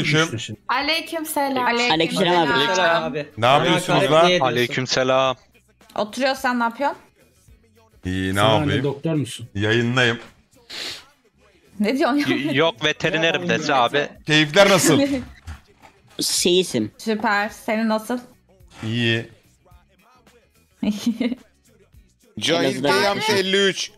Aleyküm. şimdi. Aleykümselam. Aleykümselam abi. Selam abi. Ne yapıyorsunuz lan? etmeyin. Aleykümselam. Oturuyorsan ne yapıyorsun? İyi ne Sen yapayım? doktor musun? Yayındayım. Ne diyorsun ya? Yok veterinerim dese abi. Keyifler nasıl? Seyisim. Süper. Senin nasıl? İyi. Cahil Kıyamsı 53.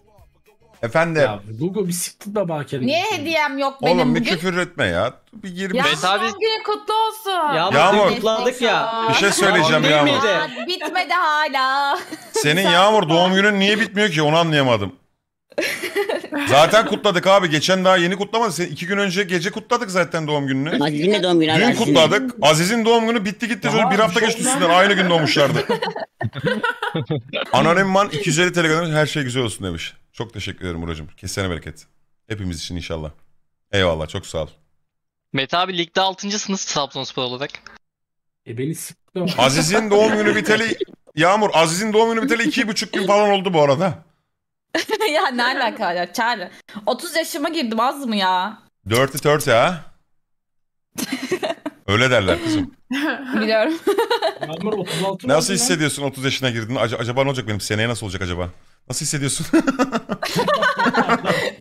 Efendim. Ya Google bir siktir de bakerim. Niye hediyem yok benim Oğlum bir bugün? küfür etme ya. Bir gir bir, Ya Evet abi. doğum günü kutlu olsun. Yağmur, Yağmur. kutladık ya. bir şey söyleyeceğim Değil Yağmur. miydi? Aa, bitmedi hala. Senin Yağmur doğum günün niye bitmiyor ki onu anlayamadım. Zaten kutladık abi. Geçen daha yeni kutlamadık. Sen iki gün önce gece kutladık zaten doğum gününü. Aziz'in de doğum günü abi. Dün Aziz'in. kutladık. Aziz'in doğum günü bitti gitti. Tamam, bir hafta şey geçti üstünden. Aynı gün doğmuşlardı. Anonim Man 250 TL göndermiş. Her şey güzel olsun demiş. Çok teşekkür ederim Buracığım. Kesene bereket. Hepimiz için inşallah. Eyvallah çok sağ ol. Mete abi ligde 6. sınıf Trabzonspor olarak. E beni siktir. Aziz'in doğum günü biteli Yağmur Aziz'in doğum günü biteli iki buçuk gün falan oldu bu arada. ya ne alaka ya Çağrı. 30 yaşıma girdim az mı ya? Dirty thirty ha. Öyle derler kızım. Biliyorum. Yağmur 36 Nasıl oldu lan. hissediyorsun 30 yaşına girdin? Ac- acaba ne olacak benim seneye nasıl olacak acaba? Nasıl hissediyorsun?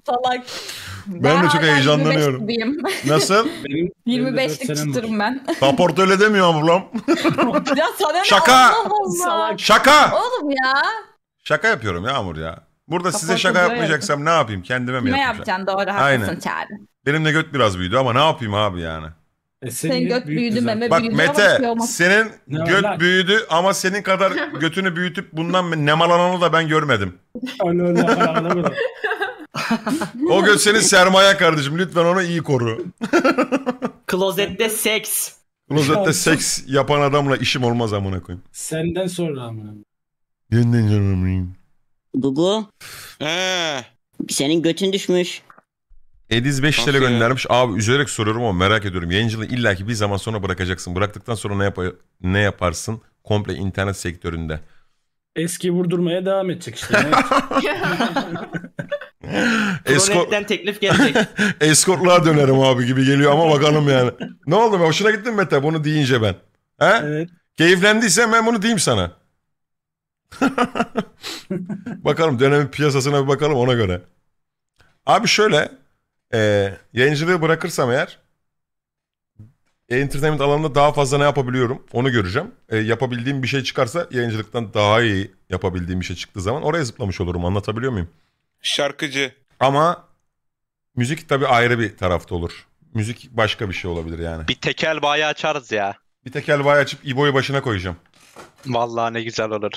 Salak. Ben de çok hala heyecanlanıyorum. 25 gibiyim. nasıl? Benim 25'lik 54 senem var. çıtırım ben. Raport öyle demiyor ablam. ya sana ne? Şaka! Allah Allah. Salak. Şaka! Oğlum ya. Şaka yapıyorum Yağmur ya. Burada size şaka yapmayacaksam ne yapayım? Kendime mi Kime yapacağım? yapacaksın doğru Aynen. haklısın Çağrı. Benim de göt biraz büyüdü ama ne yapayım abi yani? E, Senin göt büyük büyüdü meme Bak büyüdü ama bir Mete şey olmaz. senin Ne göt lan? büyüdü ama senin kadar götünü büyütüp bundan nemalananı da ben görmedim. Öyle öyle ayağına kadar. O göt senin sermaye kardeşim. Lütfen onu iyi koru. Klozette seks. Klozette seks yapan adamla işim olmaz amına koyayım. Senden sonra ama. Yeniden canım. Gugu He. senin götün düşmüş. Ediz 5 TL Nasıl ya? göndermiş. Abi üzülerek soruyorum ama merak ediyorum. Yayıncılığı illaki bir zaman sonra bırakacaksın. Bıraktıktan sonra ne, yap ne yaparsın? Komple internet sektöründe. Eski vurdurmaya devam edecek işte. Ne? Teklif gelecek. eskortluğa dönerim abi gibi geliyor ama bakalım yani. Ne oldu be? Hoşuna gitti mi Mete bunu deyince ben? He? evet. Keyiflendiysen ben bunu diyeyim sana. bakalım dönemin piyasasına bir bakalım ona göre. Abi şöyle e, yayıncılığı bırakırsam eğer entertainment alanında daha fazla ne yapabiliyorum onu göreceğim. E, yapabildiğim bir şey çıkarsa yayıncılıktan daha iyi yapabildiğim bir şey çıktığı zaman oraya zıplamış olurum anlatabiliyor muyum? Şarkıcı. Ama müzik tabii ayrı bir tarafta olur. Müzik başka bir şey olabilir yani. Bir tekel bayi açarız ya. Bir tekel vay açıp İbo'yu başına koyacağım. Vallahi ne güzel olur.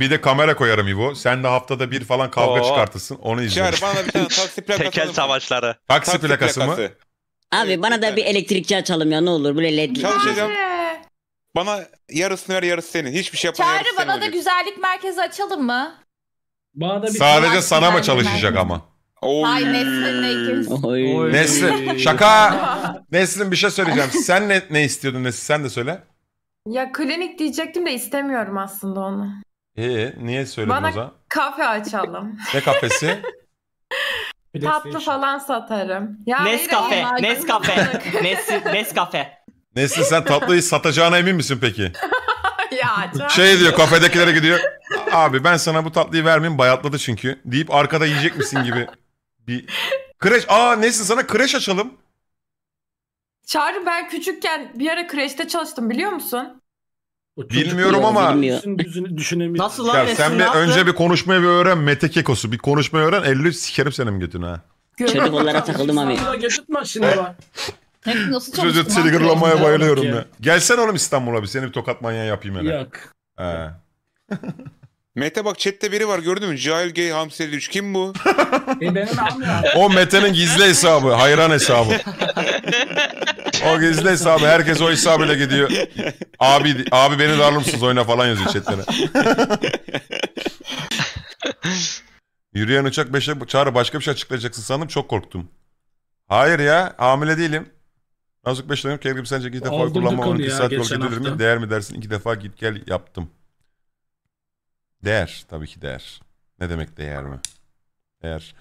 Bir de kamera koyarım İbo. Sen de haftada bir falan kavga Oo. çıkartırsın. Onu izlerim. Çağır bana bir tane taksi plakası Tekel savaşları. Taksi, Taksi plakası mı? plakası. Abi bana da bir elektrikçi açalım ya ne olur böyle led. Çalışacağım. Bana yarısını ver yarısı senin. Hiçbir şey yapma Çağrı senin bana da olacak. güzellik merkezi açalım mı? Bana da bir Sadece sana mı çalışacak ama? Oy. Hay Nesrin'le ikimiz. Oy. Oy. Nesrin şaka. Nesrin bir şey söyleyeceğim. Sen ne, ne istiyordun Nesrin? Sen de söyle. Ya klinik diyecektim de istemiyorum aslında onu. Ee, niye söyledin Bana- o zaman? Kafe açalım. Ne kafesi? Tatlı falan satarım. Ya Nescafe. Allah Nescafe. Nes Nescafe. Nesrin sen tatlıyı satacağına emin misin peki? ya Çağrı. Şey diyor kafedekilere gidiyor. Abi ben sana bu tatlıyı vermeyeyim bayatladı çünkü. Deyip arkada yiyecek misin gibi bir... Kreş. Aa Nesrin sana kreş açalım. Çağrı ben küçükken bir ara kreşte çalıştım biliyor musun? Bilmiyorum ama- bilmiyor. Düzünü düşünemiyor. Nasıl lan Ya Nesrin sen bir yaptı? önce bir konuşmayı bir öğren. Mete Kekosu bir konuşmayı öğren. 53 sikerim senin götünü ha. Çocuk onlara takıldım abi. Götürtme şimdi bak. Nasıl lan? triggerlamaya Ya, bayılıyorum ya. Gelsen oğlum İstanbul'a bir seni bir tokat manyağı yapayım hele. Yok. He. Mete bak chatte biri var gördün mü? Cahil Gay Hamsi 53. Kim bu? E benim ya. O Mete'nin gizli hesabı. Hayran hesabı. o gizli hesabı. Herkes o hesabıyla gidiyor. Abi abi beni de alır mısınız oyna falan yazıyor chatlere. Yürüyen uçak 5'e çağrı başka bir şey açıklayacaksın sandım çok korktum. Hayır ya hamile değilim. 5 dönüyorum. Kerem sence iki defa Aldırdık kullanma onu 12 ya saat yol gidilir mi? Değer mi dersin? İki defa git gel yaptım. Değer. Tabii ki değer. Ne demek değer mi? Değer.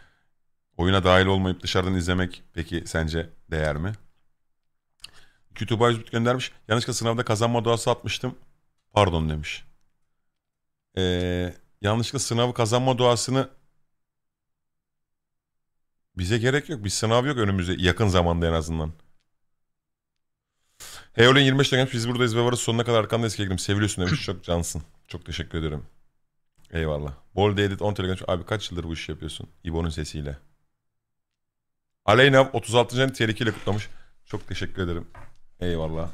Oyuna dahil olmayıp dışarıdan izlemek peki sence değer mi? Kütüphane göndermiş. Yanlışlıkla sınavda kazanma duası atmıştım. Pardon demiş. Ee, yanlışlıkla sınavı kazanma duasını bize gerek yok. Bir sınav yok önümüzde yakın zamanda en azından. Heolin 25 gelmiş. Biz buradayız ve varız sonuna kadar arkandayız Kegrim. Seviliyorsun demiş. Çok cansın. Çok teşekkür ederim. Eyvallah. Bol Edit 10 TL gelmiş. Abi kaç yıldır bu işi yapıyorsun? İbo'nun sesiyle. Aleyna 36. ayını tehlikeyle kutlamış. Çok teşekkür ederim. Eyvallah.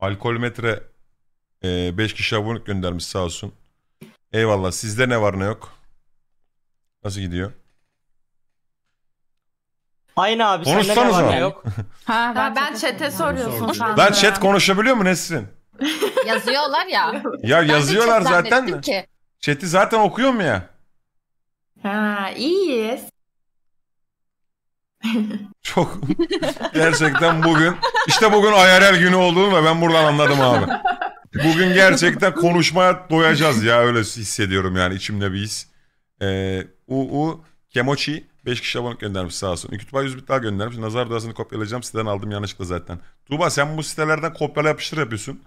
Alkolmetre 5 kişi abonelik göndermiş sağ olsun. Eyvallah. Sizde ne var ne yok? Nasıl gidiyor? Aynı abi. Sende ne Konuşsanıza. var ne yok? Ha, Ha, ben çok- chat'e soruyorsun sen Lan chat konuşabiliyor mu Nesrin? Yazıyorlar ya. Ya Ben de yazıyorlar zaten zannettim de. Ki. Chat'i zaten okuyorum ya. Ha, iyiyiz. Çok gerçekten bugün işte bugün IRL günü olduğunu ve ben buradan anladım abi. Bugün gerçekten konuşmaya doyacağız ya öyle hissediyorum yani içimde bir his. Ee, UU Kemochi 5 kişi abonelik göndermiş sağ olsun. Kütüphane 100 bit daha göndermiş. Nazar duasını kopyalayacağım siteden aldım yanlışlıkla zaten. Tuğba sen bu sitelerden kopyala yapıştır yapıyorsun.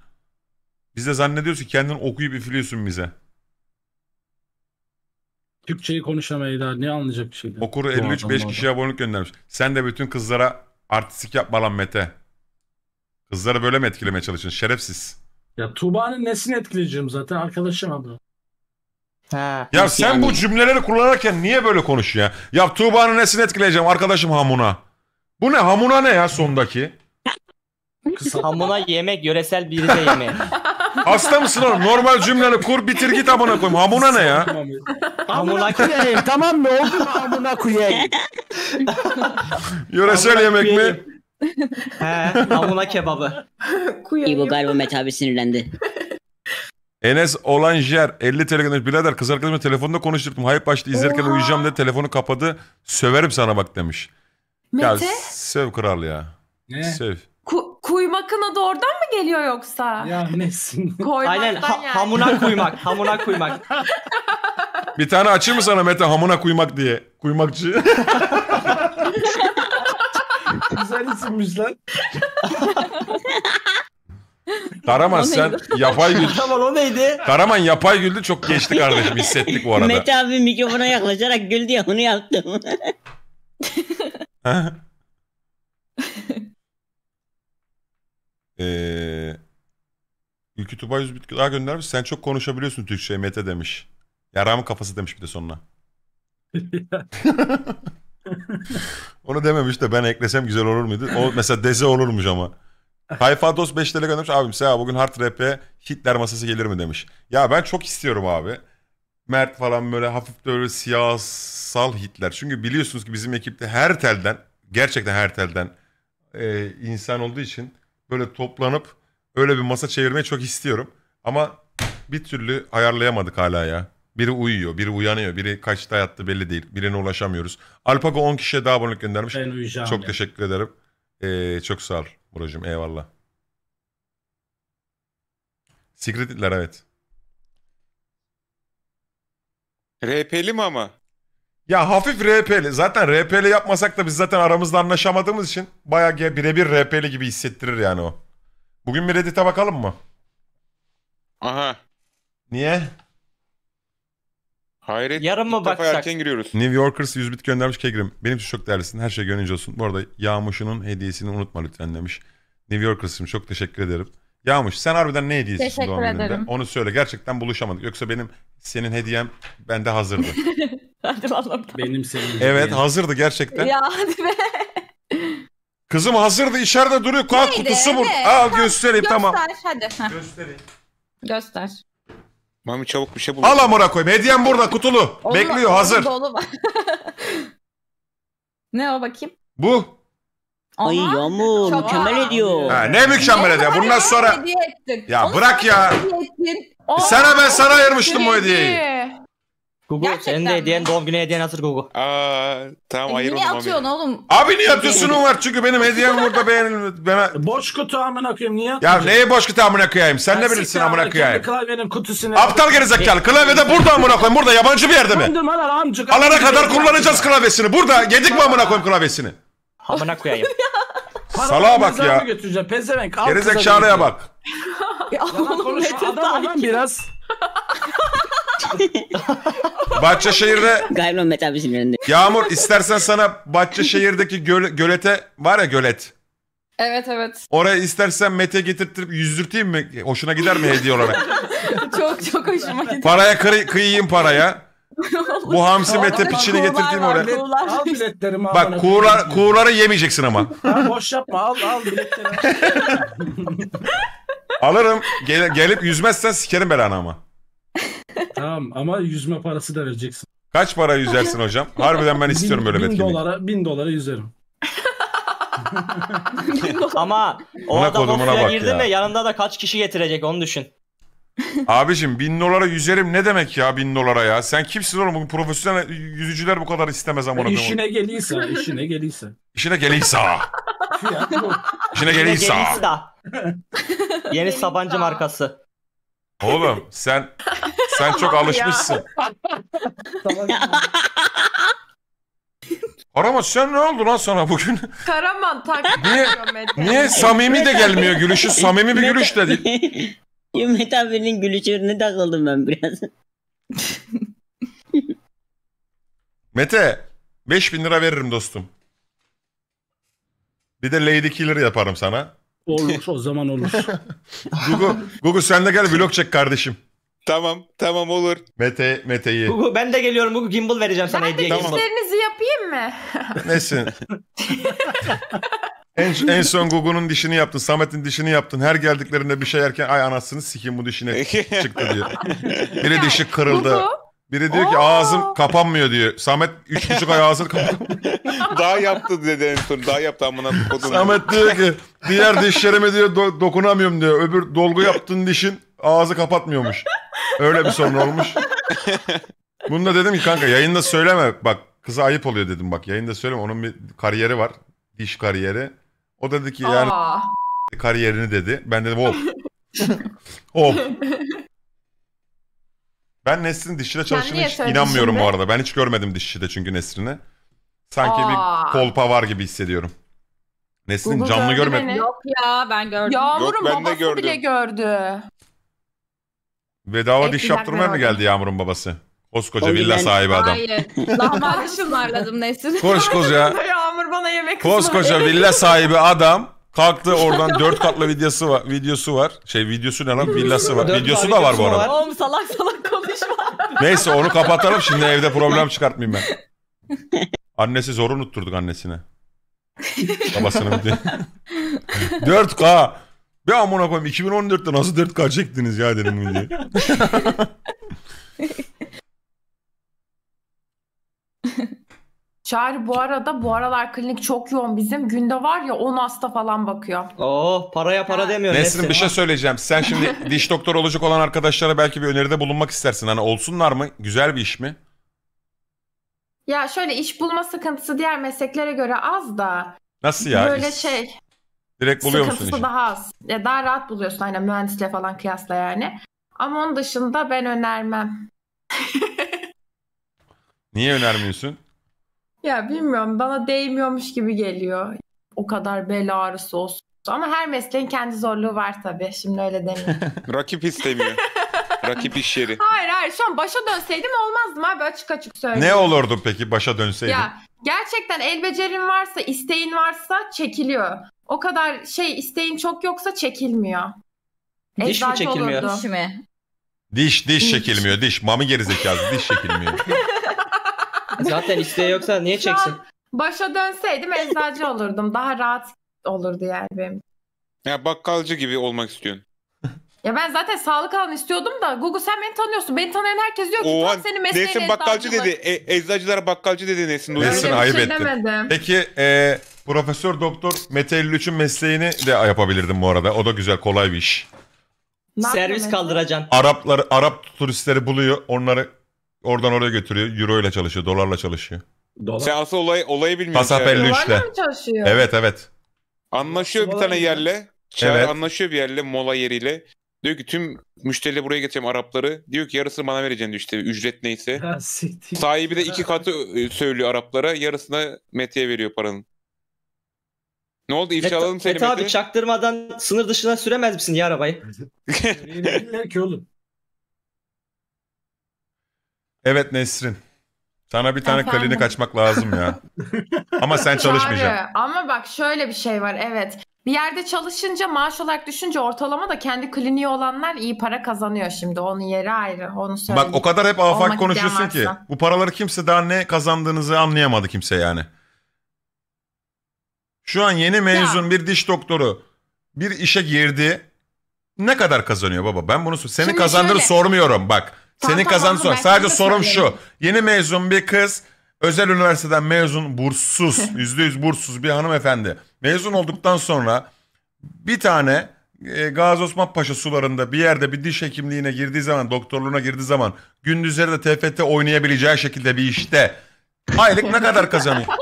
Biz de zannediyorsun ki kendin okuyup üflüyorsun bize. Türkçeyi konuşamayı daha ne anlayacak bir şey. Okur Bu 53 adam, 5 bu kişiye abonelik göndermiş. Sen de bütün kızlara artistik yapma lan Mete. Kızları böyle mi etkilemeye çalışıyorsun? Şerefsiz. Ya Tuğba'nın nesini etkileyeceğim zaten arkadaşım abi. Ha. Ya sen bu cümleleri kullanırken niye böyle konuşuyorsun ya? Ya Tuğba'nın nesini etkileyeceğim arkadaşım Hamuna. Bu ne? Hamuna ne ya sondaki? Kısa. Hamuna yemek yöresel bir de yemeği. Hasta mısın oğlum? Normal cümleni kur bitir git amına koyayım. Hamuna ne ya? Hamuna koyayım tamam mı? Oldu mu amına koyayım? Yöresel yemek mi? He, hamuna kebabı. İbo galiba Mete abi sinirlendi. Enes Olanjer 50 TL göndermiş. Birader kız arkadaşımla telefonda konuşturdum. Hayır başta izlerken Oha. uyuyacağım dedi. Telefonu kapadı. Söverim sana bak demiş. Ya Mete, söv kral ya. Ne? Söv. Ku- kuymakın adı oradan mı geliyor yoksa? Ya nesin? Koymaktan Aynen ha- yani. hamuna kuymak. Hamuna kuymak. Bir tane açayım mı sana Mete hamuna kuymak diye. Kuymakçı. Güzel isimmiş lan. Karaman O sen yapay güldü. tamam o neydi? Karaman yapay güldü çok geçti kardeşim hissettik bu arada. Mete abi mikrofona yaklaşarak gül diye onu yaptım. Eee... Ülkü Tuba 100 bit daha göndermiş. Sen çok konuşabiliyorsun Türkçe Mete demiş. Yaramın kafası demiş bir de sonuna. Onu dememiş de ben eklesem güzel olur muydu? O mesela deze olurmuş ama. Tayfados 5 TL göndermiş. Abim Seha bugün Hard Rap'e Hitler masası gelir mi demiş. Ya ben çok istiyorum abi. Mert falan böyle hafif böyle siyasal Hitler. Çünkü biliyorsunuz ki bizim ekipte her telden gerçekten her telden e, insan olduğu için böyle toplanıp öyle bir masa çevirmeyi çok istiyorum. Ama bir türlü ayarlayamadık hala ya. Biri uyuyor, biri uyanıyor, biri kaçta yattı belli değil. Birine ulaşamıyoruz. Alpago 10 kişiye daha abonelik göndermiş. Ben uyuyacağım. Çok ya. teşekkür ederim. Ee, çok sağ ol Buracığım. Eyvallah. Secret Hitler evet. RP'li mi ama? Ya hafif RP'li. Zaten RP'li yapmasak da biz zaten aramızda anlaşamadığımız için bayağı birebir RP'li gibi hissettirir yani o. Bugün bir Reddit'e bakalım mı? Aha. Niye? Hayret. Yarın mı baksak? erken giriyoruz. New Yorkers 100 bit göndermiş Kegrim. Benim için çok değerlisin. Her şey gönlünce olsun. Bu arada Yağmuş'un hediyesini unutma lütfen demiş. New Yorkers'ım çok teşekkür ederim. Yağmuş sen harbiden ne hediyesi Teşekkür doğum gününde? ederim. Onu söyle. Gerçekten buluşamadık. Yoksa benim senin hediyem bende hazırdı. Hadi vallahi. Benim senin. evet hazırdı gerçekten. Ya hadi be. Kızım hazırdı içeride duruyor. Kalk Neydi, kutusu bu. ne? Al göstereyim tamam. Göster hadi. Heh, Göstereyim. göster. Mami çabuk bir şey bul. Al amına koyayım. Hediyem burada kutulu. Bekliyor hazır. dolu var. ne o bakayım? Bu. Ay Aha. yağmur Çok- mükemmel ediyor. Ha, ne mükemmel hediye. Bundan sonra... Hediye. Ya Onu bırak ya. hediye ettin. Sana ben sana ayırmıştım bu hediyeyi. Gugu Gerçekten senin de hediyen doğum günü hediyen hazır Gugu. Aa, tamam E, hayır niye oğlum atıyorsun abi. oğlum? Abi niye atıyorsun var? Çünkü benim hediyem burada beğenilmedi. Bana... Boş kutu amına koyayım niye Ya neye boş kutu amına koyayım? Sen ne bilirsin siktir amına kendi koyayım? Klavyenin kutusunu. Aptal gerizekalı. Klavye de burada amına koyayım. Burada yabancı bir yerde mi? Dondurmalar amcık. Alana kadar kullanacağız klavyesini. Burada yedik mi amına koyayım klavyesini? Amına koyayım. Salağa bak ya. götüreceğim? Pezevenk. al kıza Gerizekalıya bak. Ya Yalan oğlum konuşma Mete adam ol lan sakin. biraz. Bahçeşehir'de Galiba Mete abi sinirlendi. Yağmur istersen sana Bahçeşehir'deki göl, gölete var ya gölet. Evet evet. Oraya istersen Mete getirtip yüzdürteyim mi? Hoşuna gider mi hediye olarak? Çok çok hoşuma gitti. Paraya kıy- kıyayım paraya. Bu hamsi Mete piçini var, oraya. kuğular. Al biletlerimi Bak kuğular, kuğuları yemeyeceksin ama. Ha, boş yapma al al biletlerimi. Alırım. Gel- gelip yüzmezsen sikerim belanı ama. tamam ama yüzme parası da vereceksin. Kaç para yüzersin hocam? Harbiden ben istiyorum böyle bir bin etkinlik. dolara, bin dolara yüzerim. Ama o Buna adam kodumuna ofya bak girdi ya. mi yanında da kaç kişi getirecek onu düşün. Abicim bin dolara yüzerim ne demek ya bin dolara ya? Sen kimsin oğlum? Bugün profesyonel yüzücüler bu kadar istemez amına koyayım. işine geliyse, işine geliyse. İşine geliyse. Fiyat bu. İşine geliyse. Yeni Sabancı markası. Oğlum sen sen çok alışmışsın. Arama sen ne oldu lan sana bugün? Karaman takip Niye-. Niye samimi de gelmiyor gülüşü? Samimi bir gülüş de değil. Ya Mete abinin gülüşlerine takıldım ben biraz. Mete 5000 lira veririm dostum. Bir de Lady Killer yaparım sana. Olur o zaman olur. Gugu, Gugu sen de gel vlog çek kardeşim. Tamam tamam olur. Mete, Mete'yi. Gugu ben de geliyorum Gugu gimbal vereceğim sana Ben de hediye Tamam. gimbal. dişlerinizi yapayım mı? Nesin? en, en son Gugu'nun dişini yaptın, Samet'in dişini yaptın. Her geldiklerinde bir şey yerken ay anasını sikeyim bu dişine çıktı diyor. Biri dişi kırıldı. Gugu. Biri diyor ki Oo. ağzım kapanmıyor diyor. Samet üç buçuk ay ağzını kapanmıyor. daha yaptı dedi en son. Daha yaptı amına kodum. Samet diyor ki diğer dişlerime diyor do- dokunamıyorum diyor. Öbür dolgu yaptığın dişin ağzı kapatmıyormuş. Öyle bir sorun olmuş. Bunu da dedim ki kanka yayında söyleme. Bak kıza ayıp oluyor dedim bak yayında söyleme. Onun bir kariyeri var. Diş kariyeri. O dedi ki yani Aa. kariyerini dedi. Ben dedim oh. oh. Ben Nesrin dişçide çalıştığına niye hiç söyledin inanmıyorum bu şimdi? arada. Ben hiç görmedim dişçide çünkü Nesrin'i. Sanki Aa. bir kolpa var gibi hissediyorum. Nesrin Google canlı gördü görmedim. beni. Yok ya ben gördüm. Yağmur'un Yok, ben de babası gördüm. bile gördü. Bedava diş plak yaptırmaya mı geldi Yağmur'un babası? Koskoca O villa sahibi adam. Hayır. Lahmacun ısmarladım Nesin. Koskoca, Yağmur bana yemek koskoca villa sahibi adam kalktı oradan dört katlı videosu var. Videosu var. Şey videosu ne lan? Villası var. Dört Videosu da var bu videosu arada. var. Oğlum salak salak konuşma. Neyse onu kapatalım şimdi evde problem çıkartmayayım ben. Annesi zor unutturduk annesine. Babasını bir de. 4K. Bir amına koyayım 2014'te nasıl 4K çektiniz ya dedim videoyu. Çağrı bu arada bu aralar klinik çok yoğun bizim. Günde var ya 10 hasta falan bakıyor. Oo paraya para demiyor. Nesrin bir şey söyleyeceğim. Sen şimdi diş doktoru olacak olan arkadaşlara belki bir öneride bulunmak istersin. Hani olsunlar mı? Güzel bir iş mi? Ya şöyle iş bulma sıkıntısı diğer mesleklere göre az da Nasıl ya? böyle İş- şey Direkt buluyor musun işi? daha az. Ya daha rahat buluyorsun aynen mühendisle falan kıyasla yani. Ama onun dışında ben önermem. Niye önermiyorsun? Ya bilmiyorum bana değmiyormuş gibi geliyor. O kadar bel ağrısı olsun. Ama her mesleğin kendi zorluğu var tabii. Şimdi öyle demeyeyim. Rakip istemiyor. Rakip iş yeri. hayır hayır şu an başa dönseydim olmazdım abi açık açık söyleyeyim. Ne olurdu peki başa dönseydin? Ya gerçekten el becerin varsa, isteğin varsa çekiliyor. O kadar şey isteğin çok yoksa çekilmiyor. Diş mi Eczacı çekilmiyor? olurdum. İş mi? Diş diş Diş. çekilmiyor. Diş. Mami gerizekalı. Diş çekilmiyor. Zaten isteği yoksa niye çeksin? başa dönseydim eczacı olurdum. Daha rahat olurdu yani benim. Ya bakkalcı gibi olmak istiyorsun. Ya ben zaten sağlık alanı istiyordum da Google sen beni tanıyorsun. Beni tanıyan herkes diyor ki Oha tam senin mesleğin Nesin bakkalcı eczacılık." dedi. E, eczacılar bakkalcı dedi Nesin. Nesin, Öyle Nesin bir ayıp şey ettin. demedim. Peki e, Profesör Doktor Mete 53'ün mesleğini de yapabilirdim bu arada. O da güzel kolay bir iş. Ne Servis kaldıracaksın. Arapları Arap turistleri buluyor. Onları Oradan oraya götürüyor. Euro ile çalışıyor. Dolarla çalışıyor. Sen asıl olay, olayı bilmiyorsun. Kasap Çağrı. 53 ile. Duvarla mı çalışıyor? Evet evet. Anlaşıyor bir tane ne? yerle. Çağrı Evet. anlaşıyor bir yerle mola yeriyle. Diyor ki tüm müşterileri buraya getireceğim Arapları. Diyor ki yarısını bana vereceksin diyor işte ücret neyse. Ha, siktir. Sahibi de iki katı e, söylüyor Araplara. Yarısına Mete'ye veriyor paranın. Ne oldu? İfşa alalım seni Mete abi Mete. çaktırmadan sınır dışına süremez misin ya arabayı? Bilirler ki oğlum. Evet Nesrin. Sana bir tane Efendim? klinik açmak lazım ya. Ama sen çalışmayacaksın. Çağrı, Ama bak şöyle bir şey var evet. Bir yerde çalışınca maaş olarak düşünce ortalama da kendi kliniği olanlar iyi para kazanıyor şimdi. Onun yeri ayrı. Onu söyleyeyim. Bak o kadar hep Olmak afak konuşuyorsun ki. varsa. Bu paraları kimse daha ne kazandığınızı anlayamadı kimse yani. Şu an yeni mezun bir diş doktoru bir işe girdi. Ne kadar kazanıyor baba? Ben bunu senin kazandığını şöyle- sormuyorum bak. Tamam, senin tamam, ben Sadece sorum şu. söyleyeyim. Yeni mezun bir kız özel üniversiteden mezun burssuz, yüzde yüz burssuz bir hanımefendi. Mezun olduktan sonra bir tane e, Gazi Osman Paşa sularında bir yerde bir diş hekimliğine girdiği zaman, doktorluğuna girdiği zaman gündüzleri de TFT oynayabileceği şekilde bir işte aylık ne kadar kazanıyor?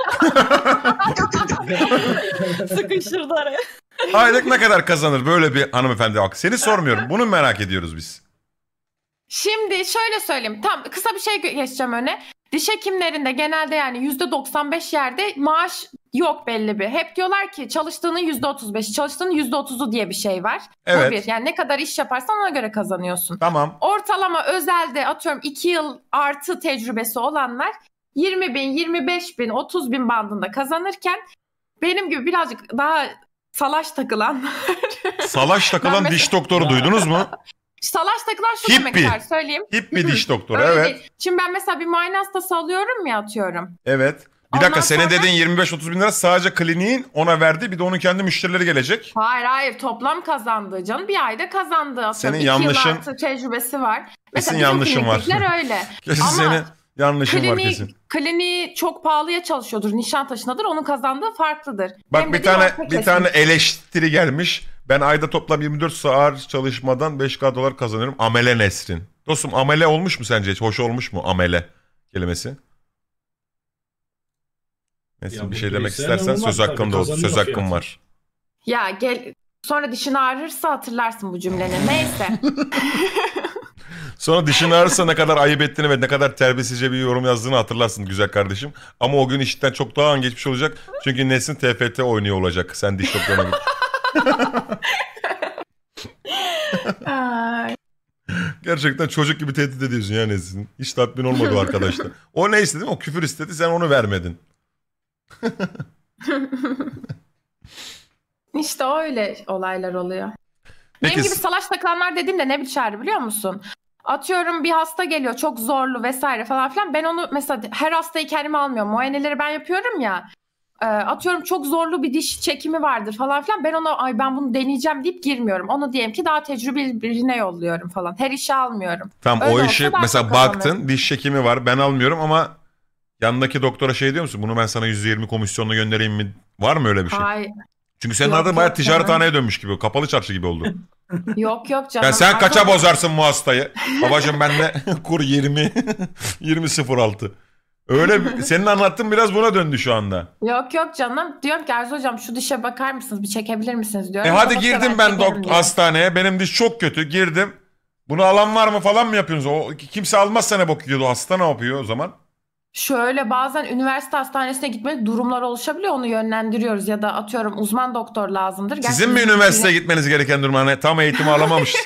Sıkıştırdı araya. Aylık ne kadar kazanır böyle bir hanımefendi? Bak seni sormuyorum. Bunu merak ediyoruz biz. Şimdi şöyle söyleyeyim. Tam kısa bir şey geçeceğim öne. Diş hekimlerinde genelde yani %95 yerde maaş yok belli bir. Hep diyorlar ki çalıştığının %35'i, çalıştığının %30'u diye bir şey var. Evet. bir. Yani ne kadar iş yaparsan ona göre kazanıyorsun. Tamam. Ortalama özelde atıyorum 2 yıl artı tecrübesi olanlar 20 bin, 25 bin, 30 bin bandında kazanırken benim gibi birazcık daha salaş takılan, Salaş takılan mesela- diş doktoru duydunuz mu? salaş takılan şu Hippie. demek var söyleyeyim. Hip bir diş doktoru. Öyle Evet. değil. Şimdi ben mesela bir muayene hastası alıyorum ya atıyorum. Evet. Bir Ondan dakika senin sonra- dediğin 25-30 bin lira sadece kliniğin ona verdi. Bir de onun kendi müşterileri gelecek. Hayır hayır toplam kazandığı canım bir ayda kazandığı atıyorum. Senin İki yanlışın- yıl artı tecrübesi var. Mesela bizim yanlışın var. klinikler öyle. Kesin Ama senin yanlışın var Kliniği, kesin. kliniği çok pahalıya çalışıyordur. Nişantaşı'ndadır. Onun kazandığı farklıdır. Bak Benim bir tane bir kesim. tane eleştiri gelmiş. Ben ayda toplam 24 saat çalışmadan 5K dolar kazanıyorum. Amele Nesrin. Dostum amele olmuş mu sence? hiç? Hoş olmuş mu amele kelimesi? Nesrin Ya bir şey demek istersen söz olsun. kazanıyor Söz hakkım var. Ya gel sonra dişin ağrırsa hatırlarsın bu cümleni. Neyse. Sonra dişin ağrırsa ne kadar ayıp ettiğini ve ne kadar terbiyesizce bir yorum yazdığını hatırlarsın güzel kardeşim. Ama o gün işten çok daha an geçmiş olacak. Çünkü Nesin TFT oynuyor olacak. Sen diş doktoruna git. Gerçekten çocuk gibi tehdit ediyorsun ya Nesin. Hiç tatmin olmadı o arkadaşlar. O ne istedi? O küfür istedi. Sen onu vermedin. işte öyle olaylar oluyor. Peki Benim gibi salaş takılanlar dediğimde ne biçer biliyor musun? Atıyorum bir hasta geliyor çok zorlu vesaire falan filan. Ben onu mesela her hastayı kendime almıyorum. Muayeneleri ben yapıyorum ya. Ee, atıyorum çok zorlu bir diş çekimi vardır falan filan. Ben ona ay ben bunu deneyeceğim deyip girmiyorum. Onu diyelim ki daha tecrübeli birine yolluyorum falan. Her işe almıyorum. Tamam Öyle o işi mesela baktın diş çekimi var ben almıyorum ama yanındaki doktora şey diyor musun? Bunu ben sana %20 komisyonla göndereyim mi? Var mı öyle bir şey? Ay Çünkü senin adın bayağı ticarethaneye dönmüş gibi. Kapalı çarşı gibi oldu. yok yok canım. Ya sen kaça bozarsın bu hastayı? Babacım bende kur 20 20.06. Öyle bir- senin anlattığın biraz buna döndü şu anda. Yok yok canım. Diyorum ki Arzu hocam şu dişe bakar mısınız? Bir çekebilir misiniz diyorum. E hadi girdim ben diyor. hastaneye. Benim diş çok kötü. Girdim. Bunu alan var mı falan mı yapıyorsunuz? O kimse almazsa ne bakıyordu? Hasta ne yapıyor o zaman? Şöyle bazen üniversite hastanesine gitmelik durumlar oluşabiliyor. Onu yönlendiriyoruz ya da atıyorum uzman doktor lazımdır. Gerçi Sizin mi üniversiteye gitmeniz gereken durum? Hani tam eğitimi alamamış.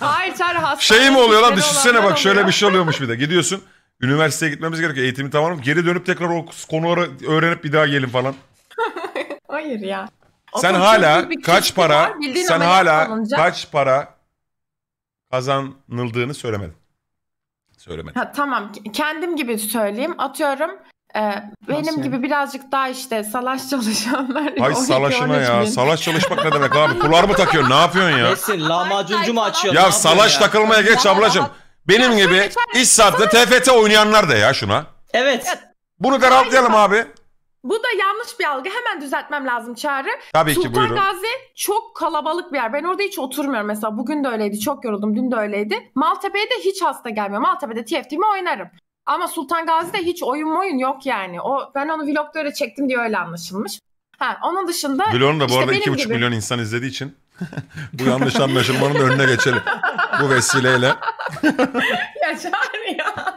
Hayır çağrı hastane. şey mi oluyor lan? Düşünsene bak şöyle oluyor. bir şey oluyormuş bir de. Gidiyorsun. Üniversiteye gitmemiz gerekiyor. Eğitimi tamamladık. Geri dönüp tekrar o konuları öğrenip bir daha gelin falan. Hayır ya. Sen Atıyorum hala kaç para var, sen hala olunca- kaç para kazanıldığını söylemedin. Söylemedin. Ha, tamam kendim gibi söyleyeyim. Atıyorum e, benim Nasıl gibi birazcık daha işte salaş çalışanlar. 12, salaşına 13 ya. bin. Salaş çalışmak ne demek abi? Kular mı takıyorsun? Ne yapıyorsun ya? Nesin lahmacuncu mu açıyorsun? Ya salaş ya? takılmaya geç ablacım. Benim ya gibi şöyle, şöyle, iş saatinde TFT oynayanlar da ya şuna. Evet. Bunu daraltlayalım abi. Bu da yanlış bir algı. Hemen düzeltmem lazım Çağrı. Tabii ki Sultan buyurun. Gazi çok kalabalık bir yer. Ben orada hiç oturmuyorum mesela. Bugün de öyleydi. Çok yoruldum. Dün de öyleydi. Maltepe'ye de hiç hasta gelmiyor. Maltepe'de TFT'mi oynarım. Ama Sultan Gazi'de hiç oyun oyun yok yani. O ben onu vlogda öyle çektim diye öyle anlaşılmış. Ha, onun dışında Vlog'unu da bu İşte arada benim 2,5 gibi. milyon insan izlediği için bu yanlış anlaşılmanın önüne geçelim. Bu vesileyle. ya Çağrı ya.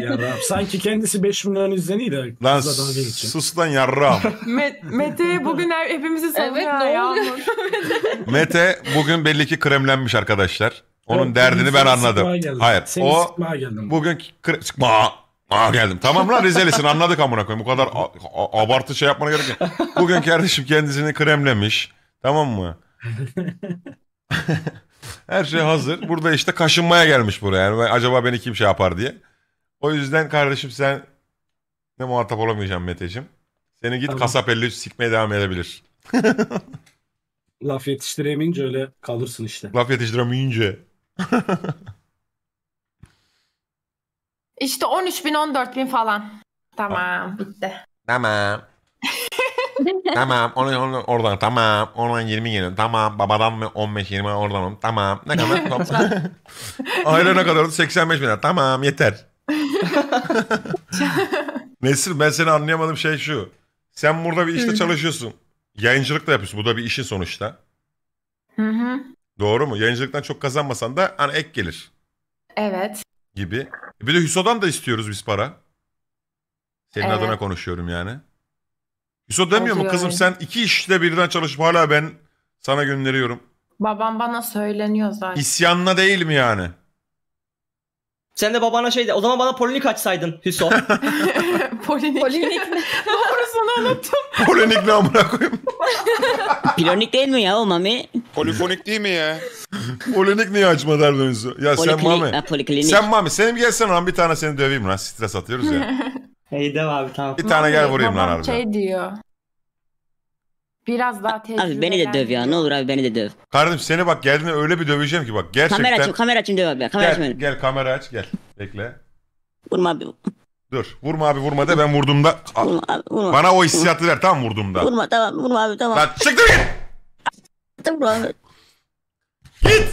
Ya Rab, sanki kendisi 5 milyon izleniyor da Lan kızla dalga geçiyor. sus lan yarram. Me- Mete bugün her- hepimizi savunuyor. Evet, ne ya. oluyor? Mete bugün belli ki kremlenmiş arkadaşlar. Onun Yok, derdini ben seni anladım. geldim. Hayır Seni o sıkmaya geldim. bugün kre- sıkma Aa, geldim. Tamam lan Rizelisin anladık amına koyayım. Bu kadar a- a- abartı şey yapmana gerek yok. Bugün kardeşim kendisini kremlemiş. Tamam mı? Her şey hazır. Burada işte kaşınmaya gelmiş buraya. Yani acaba beni kim şey yapar diye. O yüzden kardeşim sen ne muhatap olamayacağım Meteciğim. Seni git Tamam. kasap elli sikmeye devam edebilir. Laf yetiştiremeyince öyle kalırsın işte. Laf yetiştiremeyince. İşte 13 bin 14 bin falan. Tamam bitti. Tamam. tamam. Onu, onu oradan tamam. Oradan 20 geliyor. Tamam. Babadan mı 15 20 oradan? Tamam. Ne kadar? Aile ne kadar? 85 bin lira. Tamam yeter. Nesrin ben seni anlayamadığım şey şu. Sen burada bir işte çalışıyorsun. Yayıncılık da yapıyorsun. Bu da bir işin sonuçta. Hı hı. Doğru mu? Yayıncılıktan çok kazanmasan da hani ek gelir Evet. gibi. Bir de Hüso'dan da istiyoruz biz para. Senin Evet. adına konuşuyorum yani. Hüso demiyor mu Oluyor kızım öyle. sen iki işte birden çalışıp hala ben sana gönderiyorum. Babam bana söyleniyor zaten. İsyanla değil mi yani? Sen de babana şey de o zaman bana polinik açsaydın Hüso. Polinik. Polinik ne? Doğrusunu unuttum. Polenik ne amına koyayım? Pilonik değil mi ya o Mami? Polifonik değil mi ya? Polenik niye açmadı harbiden Hüso? Ya sen. Mami. Ha, poliklinik. Sen Mami senin bir gelsene lan bir tane seni döveyim lan. Stres atıyoruz ya. hey dev abi tamam. Bir tane gel vurayım lan harbiden. şey diyor. Biraz daha tecrübeli. Abi beni de döv ya ne olur abi beni de döv. Kardeşim seni bak geldiğinde öyle bir döveceğim ki bak gerçekten. Kamera açayım kamera açayım döv abi. Kamera Gel, açayım. gel kamera aç gel. Bekle. Vurma abi. Dur. Vurma abi vurma de ben vurduğumda. Vurma abi vurma. Bana o hissiyatı ver tam vurduğumda. Vurma tamam vurma abi tamam. Lan çıktı git. Vurma abi. Git.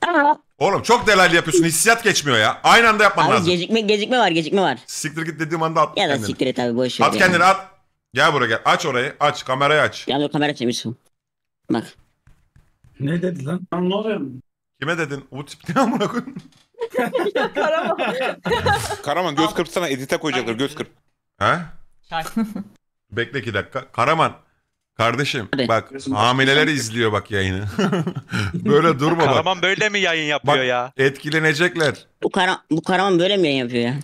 Tamam. Oğlum çok delal yapıyorsun. Hissiyat geçmiyor ya. Aynı anda yapman Abi lazım. gecikme gecikme var gecikme var. Siktir git dediğim anda at Ya da kendini. siktir et abi boş ver. At ya. kendini at. Gel buraya gel. Aç orayı. Aç. Kamerayı aç. Ya dur kamera Yusuf. Bak. Ne dedi lan? Lan ne oluyor? Kime dedin? Bu tip ne amına koyayım? Karaman göz kırpsana edite koyacaklar göz kırp. Ha? Bekle iki dakika. Karaman. Kardeşim Hadi. bak hamileler izliyor bak yayını. Böyle durma bak. Karaman böyle mi yayın yapıyor Bak ya? etkilenecekler. Bu kara bu karaman böyle mi yayın yapıyor ya?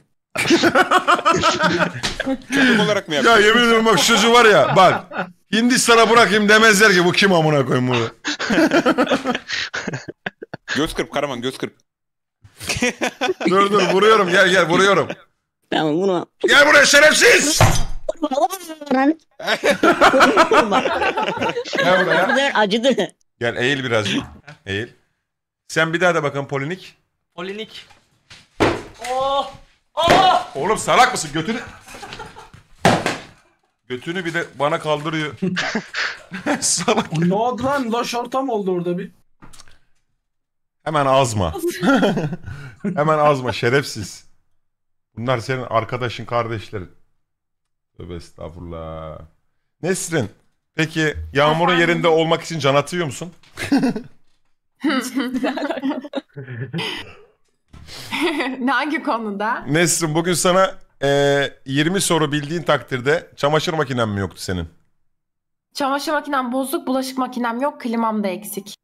Çocuk olarak mı Ya yapıyor? yemin ediyorum bak şu çocuğu var ya bak. Hindistan'a bırakayım demezler ki bu kim amına koyayım bunu. Göz kırp Karaman göz kırp. dur dur vuruyorum gel gel vuruyorum. Tamam vurma. Gel buraya şerefsiz. Vurma. Gel Bu buraya. sefer acıdı. Gel eğil birazcık. Eğil. Sen bir daha da bakalım Polinik. Polinik. Oğlum salak mısın? Götünü... Götünü bir de bana kaldırıyor. salak. Ne oldu lan? Loş ortam oldu orada bir. Hemen azma. Hemen azma şerefsiz. Bunlar senin arkadaşın kardeşlerin. Tövbe estağfurullah. Nesrin. Peki Yağmur'un Efendim? yerinde olmak için can atıyor musun? ne hangi konuda? Nesrin bugün sana eee, 20 soru bildiğin takdirde çamaşır makinen mi yoktu senin? Çamaşır makinem bozuk, bulaşık makinem yok, klimam da eksik.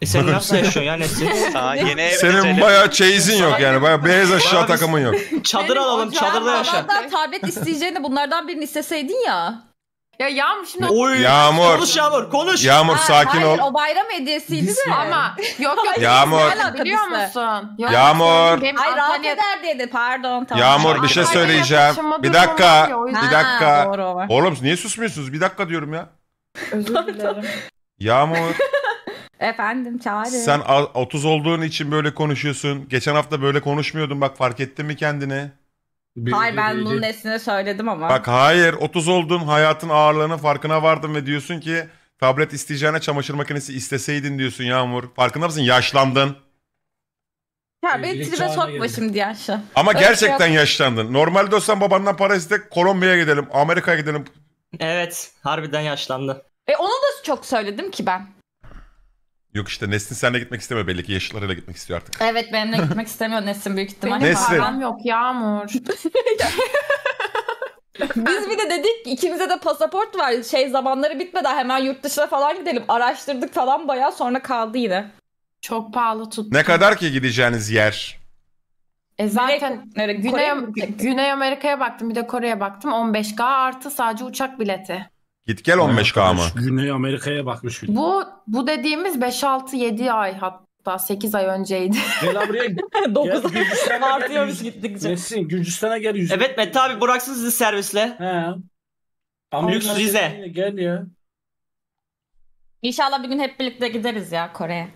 E sen nasıl yaşıyorsun ya yeni ev Senin bayağı çeyizin yok yani. Bayağı beyaz aşağı takımın yok. Çadır alalım çadırda yaşa. Babadan tablet isteyeceğine bunlardan birini isteseydin ya. Ya Yağmur şimdi Oy. Yağmur. Konuş Yağmur konuş. Yağmur Ha, sakin hayır, ol. o bayram hediyesiydi de. ama yok yok. Yağmur. Biliyor musun? Yok, Yağmur. Benim Ay rahat Antalya- eder dedi pardon tamam. Yağmur bir şey söyleyeceğim. taşınma Bir durumum var dakika. ya, o yüzden- Bir dakika. Ha, doğru o var. Oğlum niye susmuyorsunuz? Bir dakika diyorum ya. Özür dilerim. Yağmur Efendim çağrı. sen a- 30 olduğun için böyle konuşuyorsun. Geçen hafta böyle konuşmuyordun bak fark ettin mi kendini? Bir- Hayır ben bir- bunun nesline söyledim ama. Bak hayır 30 oldun hayatın ağırlığının farkına vardın ve diyorsun ki tablet isteyeceğine çamaşır makinesi isteseydin diyorsun Yağmur. Farkında mısın? Yaşlandın. ya beni tribe sokma şimdi yaşlı. Ama Öyle şey gerçekten yok. yaşlandın. Normalde olsan babandan para iste Kolombiya'ya gidelim, Amerika'ya gidelim. Evet. Harbiden yaşlandı. E onu da çok söyledim ki ben. Yok işte Neslin seninle gitmek istemiyor belli ki yaşlılarıyla gitmek istiyor artık. Evet benimle gitmek istemiyor Nesin büyük ihtimal. Benim Nesrin. param yok Yağmur. Biz bir de dedik ki ikimize de pasaport var. Şey zamanları bitmeden hemen yurt dışına falan gidelim. Araştırdık falan bayağı sonra kaldı yine. Çok pahalı tuttu. Ne kadar ki gideceğiniz yer? E zaten Nereye? Güney, gidecektik? Güney Amerika'ya baktım bir de Kore'ye baktım 15K artı sadece uçak bileti. Git gel 15K mı? Güney Amerika'ya bakmış. bir. Bu bu dediğimiz 5-6-7 ay hatta 8 ay önceydi. Gel buraya. 9 Gel, Gürcistan'a gel, artıyormuş yüz- gittikçe. Nesin Gürcistan'a gel. Yüz... Evet Mete abi bıraksın sizi servisle. He. Ama Lüks Rize. Gel ya. İnşallah bir gün hep birlikte gideriz ya Kore'ye.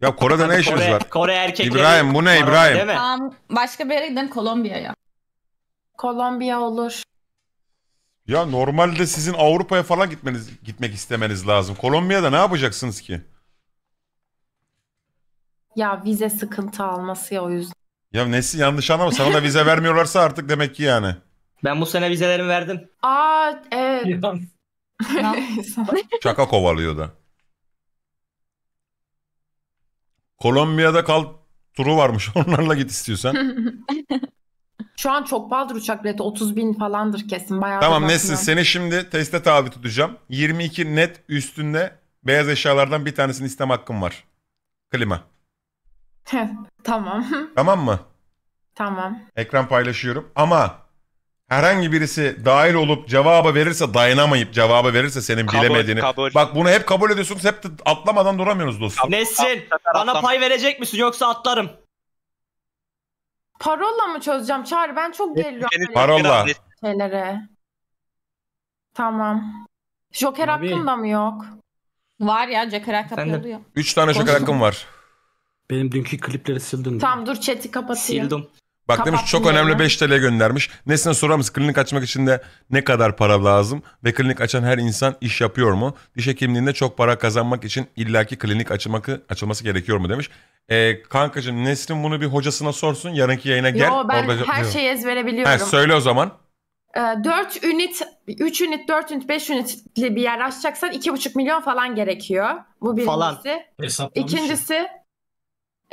Ya Kore'de ne işiniz Kore, var? Kore erkekleri. İbrahim, bu ne İbrahim? Değil mi? Tamam başka bir yere gidelim Kolombiya'ya. Kolombiya olur. Ya normalde sizin Avrupa'ya falan gitmeniz gitmek istemeniz lazım. Kolombiya'da ne yapacaksınız ki? Ya vize sıkıntı alması ya o yüzden. Ya Nesin yanlış anlama sana da vize vermiyorlarsa artık demek ki yani. Ben bu sene vizelerimi verdim. Aa evet. Ya, Şaka kovalıyor da. Kolombiya'da kal turu varmış. Onlarla git istiyorsan. Şu an çok pahalıdır uçak bileti 30 bin falandır kesin. Bayağı tamam Nesin seni şimdi teste tabi tutacağım. 22 net üstünde beyaz eşyalardan bir tanesini isteme hakkım var. Klima. tamam. Tamam mı? tamam. Ekran paylaşıyorum ama herhangi birisi dahil olup cevabı verirse dayanamayıp cevabı verirse senin Kabul, bilemediğini. kabul. Bak bunu hep kabul ediyorsunuz hep de atlamadan duramıyorsunuz dostum. Nesrin bana pay verecek misin yoksa atlarım. Parolla mı çözeceğim Çağrı? Ben çok geriliyorum Parolla. şeylere. Tamam. Joker Abi. hakkım da mı yok? Var ya Joker kapı Efendim? oluyor. 3 tane Konuşma. hakkım var. Benim dünkü klipleri sildin. mi? Tamam dur chat'i kapatayım. Sildim. Bak demiş çok önemli yani. 5 TL göndermiş. Nesine sorar mısın klinik açmak için de ne kadar para lazım? Ve klinik açan her insan iş yapıyor mu? Diş hekimliğinde çok para kazanmak için illaki klinik açılmak, açılması gerekiyor mu demiş. Ee, kankacığım Nesrin bunu bir hocasına sorsun. Yarınki yayına gel. Yo ben Orada- her şeyi ezbere biliyorum. He, söyle o zaman. Ee, 4 ünit, 3 ünit, 4 ünit, 5 ünitli bir yer açacaksan 2,5 milyon falan gerekiyor. Bu birincisi. Falan. İkincisi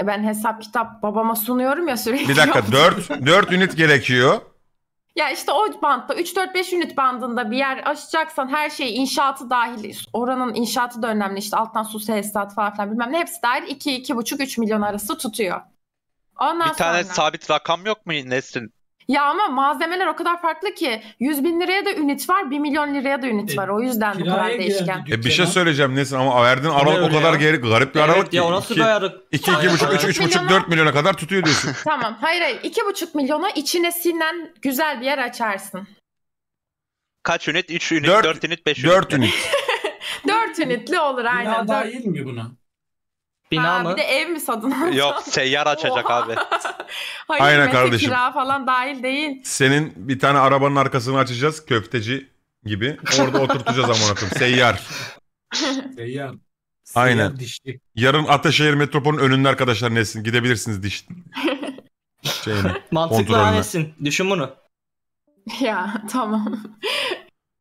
e, ben hesap kitap babama sunuyorum ya sürekli. Bir dakika 4 4 ünit gerekiyor. Ya işte o bantta 3-4-5 ünit bandında bir yer açacaksan her şey inşaatı dahil. Oranın inşaatı da önemli işte alttan su tesisatı falan filan bilmem ne hepsi dahil 2-2,5-3 milyon arası tutuyor. Ondan Bir tane sonra... sabit rakam yok mu Nesrin? Ya ama malzemeler o kadar farklı ki 100 bin liraya da ünit var 1 milyon liraya da ünit E, var o yüzden bu kadar değişken. bir E bir şey dükkana- söyleyeceğim Nesrin ama verdiğin aralık o öyle kadar ya? geri garip bir aralık Evet ki. ya o nasıl 2 bir ayarlık? 2 2,5 3 Dört 3,5 milyona- 4 milyona kadar tutuyor diyorsun. Tamam hayır hayır 2,5 milyona içine sinen güzel bir yer açarsın. Kaç ünit? 3 ünit, Dört- 4 ünit, 5 ünit. 4 ünit. 4 ünitli olur aynen. Bina Dört- dahil mi buna? Bina Ha, mı? Bir de ev mi satın alacaksın? Yok seyyar açacak Oha. abi. Hayır, Aynen kardeşim. kira falan dahil değil. Senin bir tane arabanın arkasını açacağız köfteci gibi. Orada oturtacağız amına koyayım. Seyyar. Seyyar. Aynen. Dişçi. Yarın Ataşehir Metropol'ün önünde arkadaşlar Nesin. Gidebilirsiniz diş şeyine. Mantıklı Nesrin. Düşün bunu. ya tamam.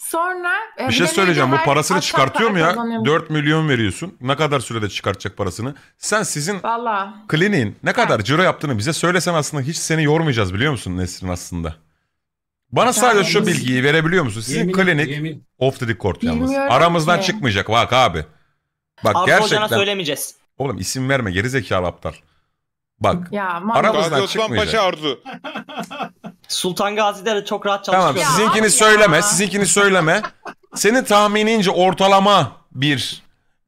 Sonra e, Bir şey söyleyeceğim. Bu parasını çıkartıyor mu ya? kazanıyormuş. 4 milyon veriyorsun. Ne kadar sürede çıkartacak parasını? Sen sizin Valla. kliniğin ne kadar ciro yaptığını bize söylesen aslında hiç seni yormayacağız biliyor musun Nesrin aslında? Bana sadece şu bilgiyi verebiliyor musun? Sizin Yemin- klinik yemin- off the record yalnız. Bilmiyorum Aramızdan ki. çıkmayacak bak abi. Bak Arzu gerçekten. Hoca'na söylemeyeceğiz. Oğlum isim verme gerizekalı aptal. Bak Ya. Aramızdan Gazi Osman. Paşa Arzu. Sultan Gazi'de çok rahat tamam çalışıyor. Ya sizinkini abi söyleme ya. sizinkini söyleme. Senin tahminince ortalama bir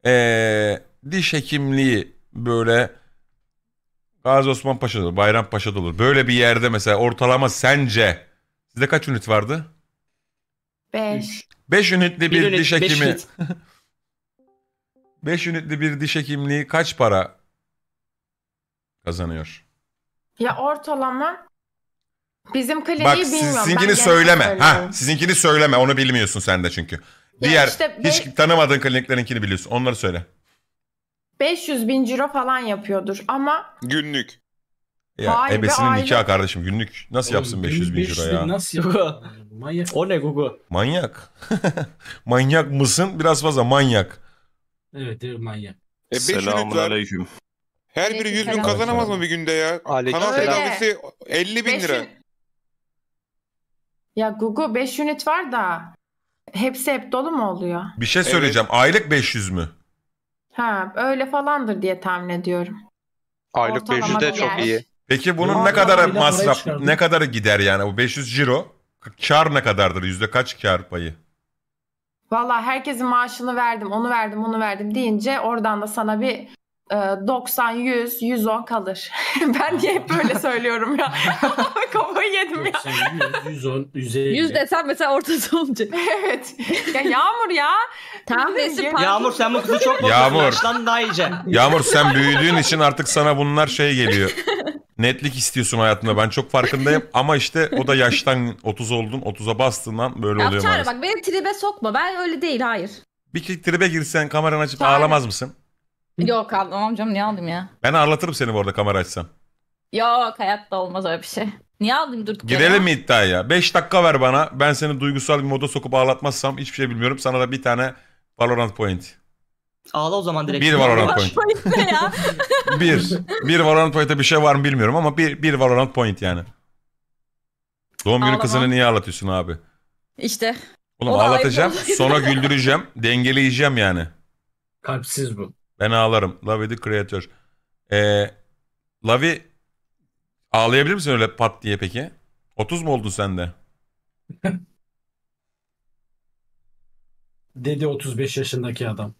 eee, diş hekimliği böyle Gazi Osman Paşa'da olur, Bayrampaşa'da olur. Böyle bir yerde mesela ortalama sence sizde kaç ünit vardı? 5. 5 ünitli bir, ünit, diş beş hekimi. ünit. 5 ünitli bir diş hekimliği kaç para kazanıyor? Ya ortalama Bizim kliniği Bak bilmiyorum. Ben sizinkini söyleme. Ha, sizinkini söyleme. Onu bilmiyorsun sen de çünkü. Ya Diğer işte hiç be- tanımadığın kliniklerinkini biliyorsun. Onları söyle. 500 bin ciro falan yapıyordur ama Günlük. Ya Hayır be, ebesinin aile- nikahı kardeşim. Günlük nasıl yapsın Oğlum, 500 bin 500 euro ya? Nasıl? Manyak. O ne Gugu? Manyak. manyak mısın? Biraz fazla manyak. Evet evet manyak. E 5 ünit var. Her biri 100 bin kazanamaz mı bir günde ya? Aleyküm Kanal tedavisi 50 bin Beş lira. ün- Ya Gugu 5 ünit var da hepsi hep dolu mu oluyor? Bir şey söyleyeceğim. Aylık 500 mü? Ha öyle falandır diye tahmin ediyorum. Aylık Ortalama 500 de çok yer. iyi. Peki bunun Ya ne kadar bir de masraf, çıkardım. ne kadar gider yani? Bu 500 ciro kar ne kadardır? Yüzde kaç kar payı? Valla herkesin maaşını verdim, onu verdim, onu verdim deyince oradan da sana bir 90, 100, 110 kalır. ben niye hep böyle söylüyorum ya? Kafayı yedim ya. 90, 110, 150. 100 desem mesela ortası olacak. evet. Ya Yağmur ya. Tam nesi. Yağmur sen bu kızı çok. Yağmur. Daha iyice. Yağmur sen büyüdüğün için artık sana bunlar şey geliyor. Netlik istiyorsun hayatında. Ben çok farkındayım. Ama işte o da yaştan 30 oldun. 30'a bastığından böyle Ya oluyor maalesef. bak beni tribe sokma. Ben öyle değil hayır. Bir kere tribe girsen kameranı açıp Çağrı. ağlamaz mısın? Yok anlamam canım niye alayım ya? Ben ağlatırım seni bu arada kamera açsam. Yok hayatta olmaz öyle bir şey. Niye alayım durduk Girelim ya? mi iddiaya? 5 dakika ver bana. Ben seni duygusal bir moda sokup ağlatmazsam hiçbir şey bilmiyorum. Sana da bir tane Valorant point. Ağla o zaman direkt. Bir Valorant point. Point ne ya? Bir. Bir Valorant point'e bir şey var mı bilmiyorum ama bir, bir Valorant point yani. Doğum günü Ağlamam. kızını niye ağlatıyorsun abi? İşte. Oğlum O da ağlatacağım. Sonra güldüreceğim. Dengeleyeceğim yani. Kalpsiz bu. Ben ağlarım. Lavi the Creator. Ee, Lavi ağlayabilir misin öyle pat diye peki? 30 mu oldun sen de? Dedi 35 yaşındaki adam.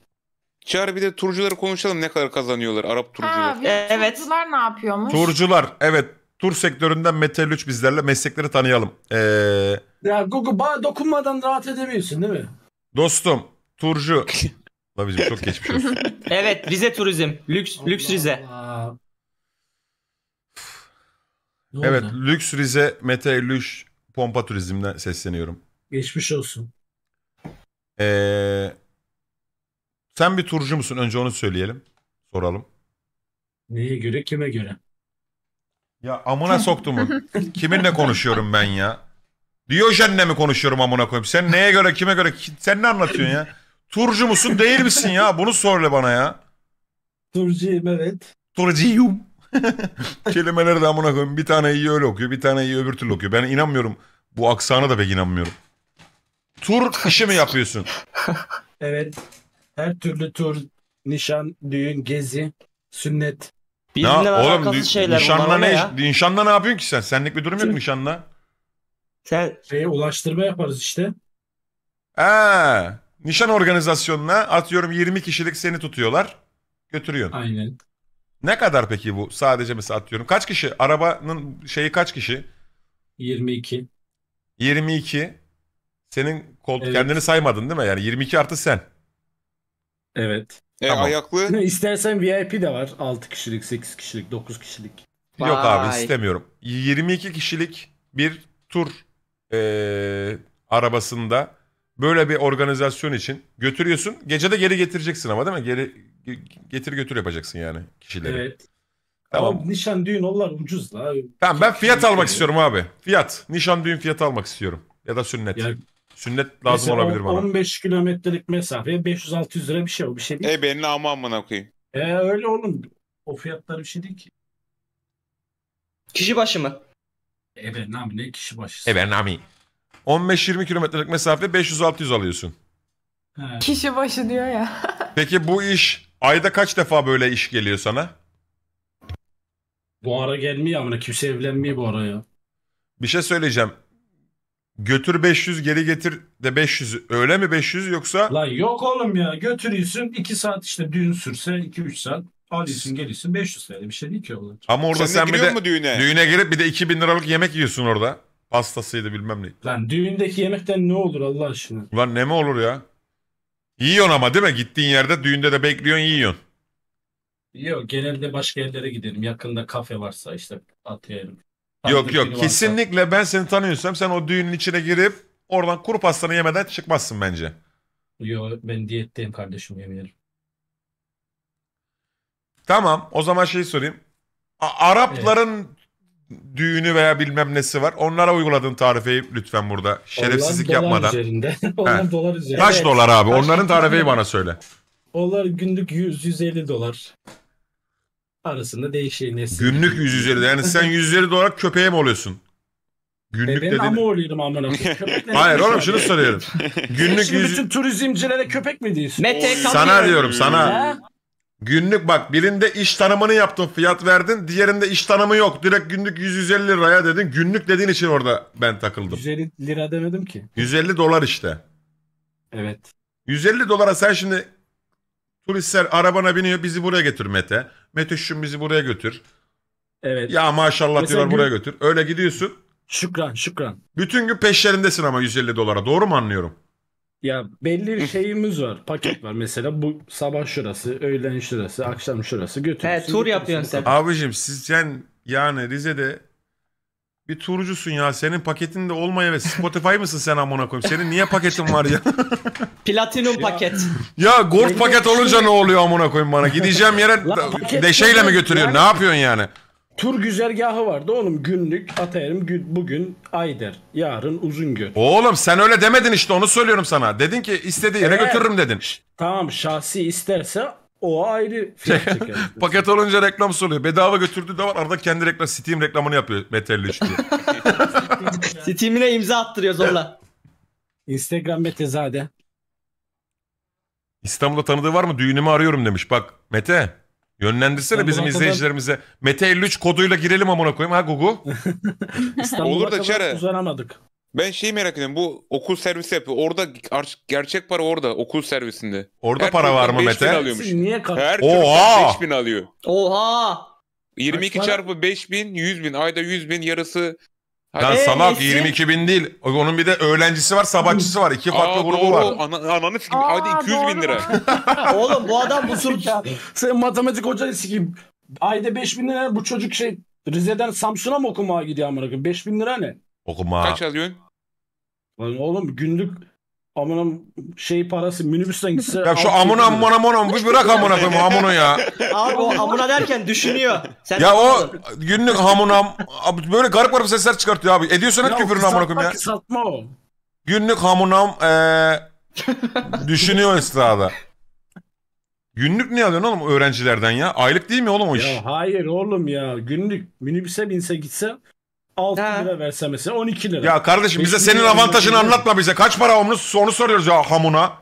Çağrı bir de turcuları konuşalım ne kadar kazanıyorlar Arap turcular. Ha, Evet. turcular ne yapıyormuş? Turcular. Evet. Tur sektöründen Mete Lüç bizlerle meslekleri tanıyalım. Ee, Ya Google bana dokunmadan rahat edemiyorsun değil mi? dostum. Turcu. Lavi'cim çok geçmiş olsun. Evet Rize Turizm. Lüks, lüks Rize. Allah. Ne Evet. oldu? Lüks Rize Mete Lüç Pompa Turizm'den sesleniyorum. Geçmiş olsun. Ee, sen bir turcu musun? Önce onu söyleyelim. Soralım. Neye göre kime göre? Ya amına soktu mu? Kiminle konuşuyorum ben ya? Diyojen'le mi konuşuyorum amına koyayım? Sen neye göre kime göre? Sen ne anlatıyorsun ya? Turcu musun değil misin ya? Bunu söyle bana ya. Turcuyum evet. Turcuyum. Kelimeleri de amına koyayım. Bir tane iyi öyle okuyor. Bir tane iyi öbür türlü okuyor. Ben inanmıyorum. Bu aksana da pek inanmıyorum. Tur işi mi yapıyorsun? Evet. Her türlü tur, nişan, düğün, gezi, sünnet. Ne, Birbirinden oğlum alakasız ni- şeyler nişanla bunlar ne, ya? nişanla ne yapıyorsun ki sen? Senlik bir durum yok nişanla. Sen Şeye ulaştırma yaparız işte. Ha, nişan organizasyonuna atıyorum 20 kişilik seni tutuyorlar. Götürüyorsun. Aynen. Ne kadar peki bu? Sadece mesela atıyorum. Kaç kişi? Arabanın şeyi kaç kişi? 22. 22. Senin koltuk Evet. kendini saymadın değil mi? Yani 22 artı sen. Evet. E, Tamam. ayaklı İstersen VIP de var. 6 kişilik, 8 kişilik, 9 kişilik. Yok abi Vay. istemiyorum. 22 kişilik bir tur eee, arabasında böyle bir organizasyon için götürüyorsun. Gece de geri getireceksin ama değil mi? Geri ge- getir götür yapacaksın yani kişileri. Evet. Tamam. Ama nişan, düğün onlar ucuz la. Tamam ben fiyat almak veriyor. istiyorum abi. Fiyat. Nişan düğün fiyatı almak istiyorum. Ya da sünnet. Ya Sünnet lazım Mesela olabilir on- bana. 15 kilometrelik mesafeye 500-600 lira bir şey o bir şey değil. e benim ama amına koyayım. E, öyle oğlum. O fiyatlar bir şey değil ki. kişi başı mı? E ben abi ne kişi başı. Evet nami. 15-20 kilometrelik mesafe 500-600 alıyorsun. He. Kişi başı diyor ya. Peki bu iş ayda kaç defa böyle iş geliyor sana? Bu ara gelmiyor ama kimse evlenmiyor bu ara ya. Bir şey söyleyeceğim. Götür 500 geri getir de 500 öyle mi 500 yoksa Lan yok oğlum ya götürüyorsun 2 saat işte düğün sürse 2-3 saat alıyorsun geliyorsun 500 TL bir şey değil ki oğlum. ama orada Sen, sen, de bir de mu düğüne? düğüne girip bir de 2000 liralık yemek yiyorsun orada. Pastasıydı bilmem ne. Lan düğündeki yemekten ne olur Allah aşkına. Ulan ne mi olur ya? Yiyorsun ama değil mi? Gittiğin yerde düğünde de bekliyorsun yiyorsun. Yok genelde başka yerlere gidelim yakında kafe varsa işte atıyorum. Yok yok biri varsa. kesinlikle ben seni tanıyorsam sen o düğünün içine girip oradan kuru pastanı yemeden çıkmazsın bence. Yo ben diyetteyim kardeşim yemeyelim. Tamam o zaman şey sorayım. A- Arapların düğünü veya bilmem nesi var. Onlara uyguladığın tarifeyi lütfen burada şerefsizlik Onlar dolar yapmadan. Üzerinde. Onlar He. dolar üzerinde. Kaç Evet. dolar abi? Kaç- Onların tarifeyi bana söyle. Onlar günlük 100-150 dolar. Arasında değişiyor nesil. Günlük 150 yani sen 150 dolar köpeğe mi oluyorsun? Günlük E ben dediğin... ama oluyorum amına koyayım. Hayır yapmış oğlum şunu soruyorum. Günlük Şimdi 100... bütün turizmcilere köpek mi diyorsun? Mete Sana diyorum sana. Ha? Günlük bak birinde iş tanımını yaptın fiyat verdin. Diğerinde iş tanımı yok. Direkt günlük 100-150 liraya dedin. Günlük dediğin için orada ben takıldım. 150 lira demedim ki. 150 dolar işte. Evet. 150 dolara sen şimdi turistler arabana biniyor bizi buraya götür Mete. Mete şun bizi buraya götür. Evet. Ya maşallah Mesela diyorlar gün- buraya götür. Öyle gidiyorsun. Şükran şükran. Bütün gün peşlerindesin ama 150 dolara. Doğru mu anlıyorum? Ya belli şeyimiz var. Paket var. Mesela bu sabah şurası, öğlen şurası, akşam şurası götürürsün. He, tur götürürsün. yapıyorsun sen. Abicim siz sen yani Rize'de bir turcusun ya. Senin paketinde olmaya ve Spotify mısın sen amına koyayım? Senin niye paketin var ya? Platinum paket. ya gold Benim paket olunca ne oluyor amına koyayım bana? Gideceğim yere Lan paket deşeyle mi götürüyorsun? yani- Ne yapıyorsun yani? Tur güzergahı vardı oğlum. Günlük atarım gün, bugün Ayder, yarın Uzungöl. Oğlum sen öyle demedin işte onu söylüyorum sana. Dedin ki istediği yere Evet. götürürüm dedin. Tamam şahsi isterse o ayrı fiyat çeker. Paket olunca reklam söylüyor. Bedava götürdüğü de var. Arada kendi reklam Steam reklamını yapıyor Metal 3 diye. Steam'ine imza attırıyor zorla. Instagram Metezade. İstanbul'da tanıdığı var mı? Düğünümü arıyorum demiş. Bak Mete yönlendirsene bizim kadar- izleyicilerimize. Mete 53 koduyla girelim amına koyayım ha Gugu. İstanbul'a Olur da kadar Çare. uzanamadık. Ben şeyi merak ediyorum. Bu okul servisi yapıyor. Orada gerçek para orada okul servisinde. Orada Her para var mı 5000 Mete? alıyormuş. Niye? Her Oha! çocuktan 5000 alıyor. Oha. 22 Kaç para? çarpı 5000 100 bin. Ayda 100 bin yarısı. Lan Hadi. Ee, salak nesi? 22 bin değil. Onun bir de öğrencisi var sabahçısı var. İki farklı Aa, grubu doğru. var. Ana, ananı sikim. Aa, Ayda 200 bin doğru lira. Oğlum bu adam bu sur... Ya, sen matematik hocanı sikeyim. Ayda 5000 lira bu çocuk şey Rize'den Samsun'a mı okumaya gidiyor amına koyayım? 5000 lira ne? Okuma. Kaç alıyorsun? Lan oğlum günlük amına şey parası minibüsten gitse Ya şu amına amına amına bir bırak amına koyayım amına ya. Abi o amına derken düşünüyor. Sen Ya o günlük hamunam abi böyle garip garip sesler çıkartıyor abi. Ediyorsan et Ya küfürünü amına koyayım ya. Kısaltma o. Günlük hamunam eee düşünüyor esnada. Günlük ne alıyorsun oğlum öğrencilerden ya? Aylık değil mi oğlum o iş? Ya hayır oğlum ya. Günlük minibüse binse gitse 6 Ha. lira verse mesela 12 lira. Ya kardeşim bize senin avantajını anlatma bize. Kaç para onu, onu soruyoruz ya hamuna.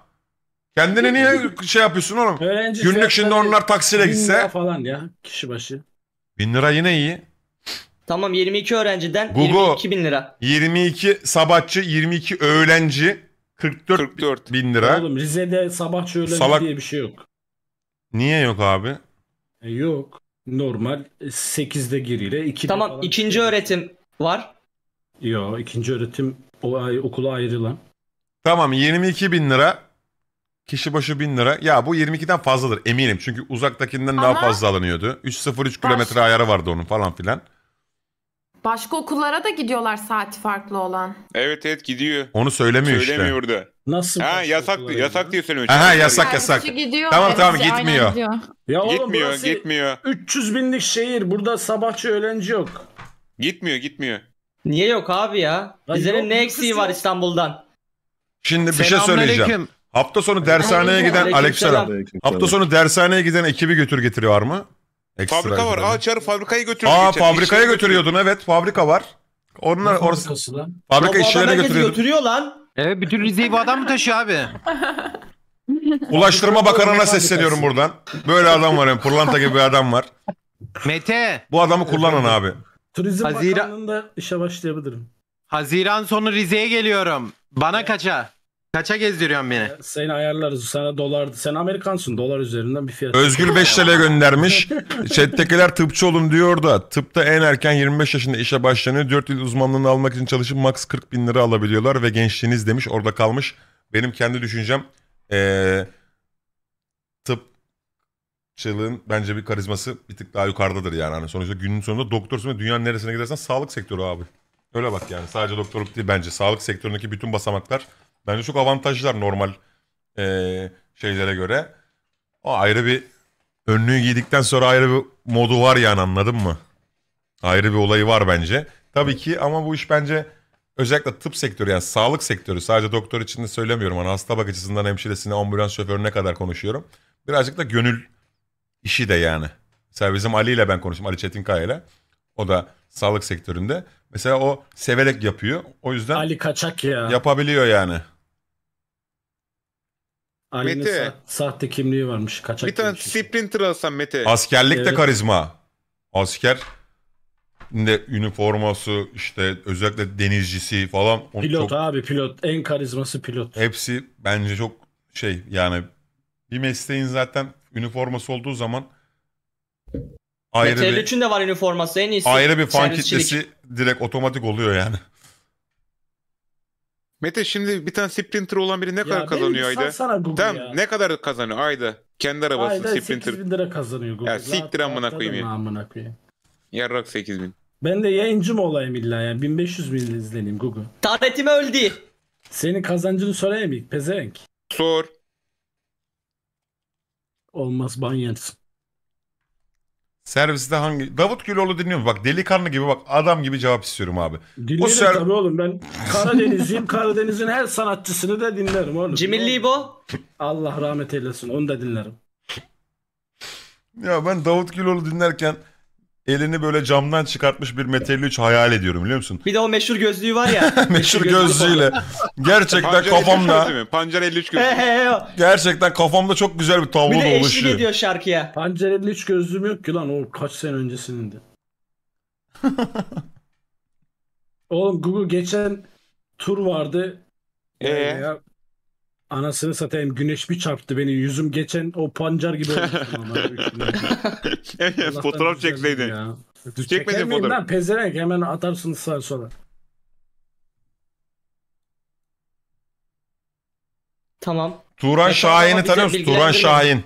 Kendini niye şey yapıyorsun oğlum? Öğrenci Günlük şimdi fiyatları onlar taksiyle bin lira gitse. falan ya kişi başı. Bin lira yine iyi. Tamam 22 öğrenciden Gugu. 22 bin lira. 22 sabahçı, 22 öğlenci, 44, 44. bin lira. Oğlum Rize'de sabahçı öğlenci Salak- diye bir şey yok. Niye yok abi? E, yok. Normal 8'de giriyle 2'de Tamam falan. ikinci öğretim var. Yok ikinci öğretim o ay, okula ayrılan. Tamam 22 bin lira. Kişi başı bin lira. Ya bu 22'den fazladır eminim. Çünkü uzaktakinden daha Ama- fazla alınıyordu. 303 Baş- kilometre ayarı vardı onun falan filan. Başka okullara da gidiyorlar saati farklı olan. Evet evet gidiyor. Onu söylemiyor, Söylemiyor işte. orada. Nasıl? Ha başka yasak okullara yasak gidiyor? diye söylüyor. Aha, yasak, ya. yasak. Servisi gidiyor. Tamam, tamam, Hepsi aynen gitmiyor. gidiyor. Ya oğlum Gitmiyor burası gitmiyor. 300 binlik şehir. Burada sabahçı öğlenci yok. Gitmiyor gitmiyor. Niye yok abi ya? Yok, ne eksiği var. İstanbul'dan? Şimdi bir şey söyleyeceğim. Hafta sonu dershaneye giden Aleykümselam. Hafta sonu dershaneye giden ekibi götür getiri var mı? Ekstra Fabrika var. Aa çağır fabrikaya götürdü. Aa geçen. fabrikaya götürüyordun evet fabrika var. Onlar orası fabrika işçilerine götürüyordun. götürüyor lan. Evet bütün Rize'yi bu adam mı taşıyor abi? Ulaştırma Bakanı'na sesleniyorum buradan. Böyle adam var yani pırlanta gibi bir adam var. Mete. Bu adamı kullanın abi. Turizm Hazira- Bakanlığı'nda işe başlayabilirim. Haziran sonu Rize'ye geliyorum. Bana kaça? Kaça gezdiriyorsun beni? Seni ayarlarız. Sana dolar. Sen Amerikansın. Dolar üzerinden bir fiyat. Özgür 5 TL göndermiş. Chat'tekiler tıpçı olun diyor da tıpta en erken 25 yaşında işe başlanıyor. 4 yıl uzmanlığını almak için çalışıp max 40 bin lira alabiliyorlar ve gençliğiniz demiş orada kalmış. Benim kendi düşüncem ee, çığlığın bence bir karizması bir tık daha yukarıdadır yani. Hani sonuçta günün sonunda doktorsun ve dünyanın neresine gidersen sağlık sektörü abi. Öyle bak yani sadece doktorluk değil bence sağlık sektöründeki bütün basamaklar bence çok avantajlılar normal eee, şeylere göre. O ayrı bir önlüğü giydikten sonra ayrı bir modu var yani anladın mı? Ayrı bir olayı var bence. Tabii ki ama bu iş bence özellikle tıp sektörü yani sağlık sektörü sadece doktor için de söylemiyorum. Hani hasta bakıcısından hemşiresine ambulans şoförüne kadar konuşuyorum. Birazcık da gönül işi de yani. Mesela bizim Ali ile ben konuştum. Ali Çetinkaya ile. O da sağlık sektöründe. Mesela o severek yapıyor. O yüzden Ali kaçak ya. yapabiliyor yani. Ali'nin Mete. sa- sahte kimliği varmış. Kaçak Bir tane kimlik. sprinter alsam Mete. Askerlik de Evet. karizma. Asker de üniforması işte özellikle denizcisi falan. O Pilot çok- abi pilot. En karizması pilot. hepsi bence çok şey yani bir mesleğin zaten üniforması olduğu zaman ayrı Meteor bir, 3'ün de var üniforması en iyisi. ayrı bir fan Servisçilik. kitlesi direkt otomatik oluyor yani. Mete şimdi bir tane sprinter olan biri ne kadar kazanıyor ayda? Sana Google Tamam ya. ne kadar kazanıyor ayda? Kendi arabası Ayda sprinter. 8 bin lira kazanıyor Google. Ya siktir amına koyayım ya. Amına koyayım. Yarrak 8000. Ben de yayıncı mı olayım illa ya? 1500 bin izleneyim Google. Taretime öldü. Senin kazancını sorayım ilk pezevenk. Sor. Olmaz ban yersin. Serviste hangi Davut Güloğlu dinliyorum bak delikanlı gibi bak adam gibi cevap istiyorum abi. Dinlerim ser- tabii oğlum ben Karadenizliyim. Karadeniz'in her sanatçısını da dinlerim oğlum. Cimri Libo. Allah rahmet eylesin onu da dinlerim. Ya ben Davut Güloğlu dinlerken elini böyle camdan çıkartmış bir Mete 53 hayal ediyorum biliyor musun? Bir de o meşhur gözlüğü var ya. Meşhur gözlüğü. gerçekten Pancar 53 kafamda gözü mü? Pancar 53 He gözü. he he. gerçekten kafamda çok güzel bir Bir tablo de eşlik oluşuyor. ediyor şarkıya. Pancereli hiç gözlüğüm yok ki lan o kaç sene öncesinin de. Oğlum Google geçen tur vardı. Ee? Ya, anasını satayım güneş bir çarptı beni yüzüm geçen o pancar gibi olmuş. Evet, Fotoğraf çekseydin. Ya. Çekmedin miyim fotoğraf. lan pezevenk hemen atarsınız sağa sola. Tamam. Turan Şahin'i tanıyor bize musun? Turan bilgilendirme. Şahin.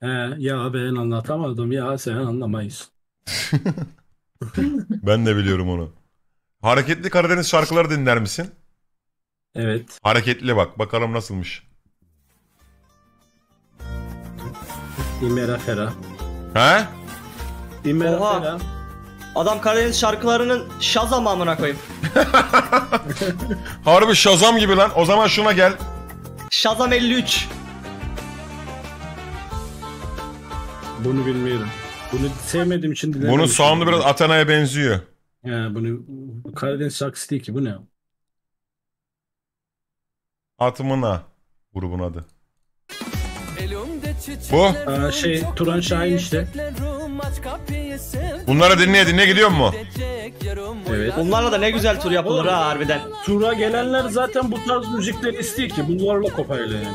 He, ya ben anlatamadım ya sen anlamayız. Ben de biliyorum onu. Hareketli Karadeniz şarkıları dinler misin? Evet. Hareketli bak. Bakalım nasılmış. İmera Fera. He? İmera Oha. Fera. Adam Karadeniz şarkılarının şazam amına koyayım. Harbi Şazam gibi lan. O zaman şuna gel. Şazam 53. Bunu bilmiyorum. Bunu sevmediğim için dinlememişim. Bunun sound'u biraz Atana'ya benziyor. Ya bunu bu Karadeniz şarkısı değil ki bu ne? Atımına grubun adı. Bu. Aa, şey Turan Şahin işte. Bunları dinleye dinleye gidiyor mu? Evet. Bunlarla da ne güzel tur yapılır ha harbiden. Tura gelenler zaten bu tarz müzikleri istiyor ki bunlarla koparıyor yani.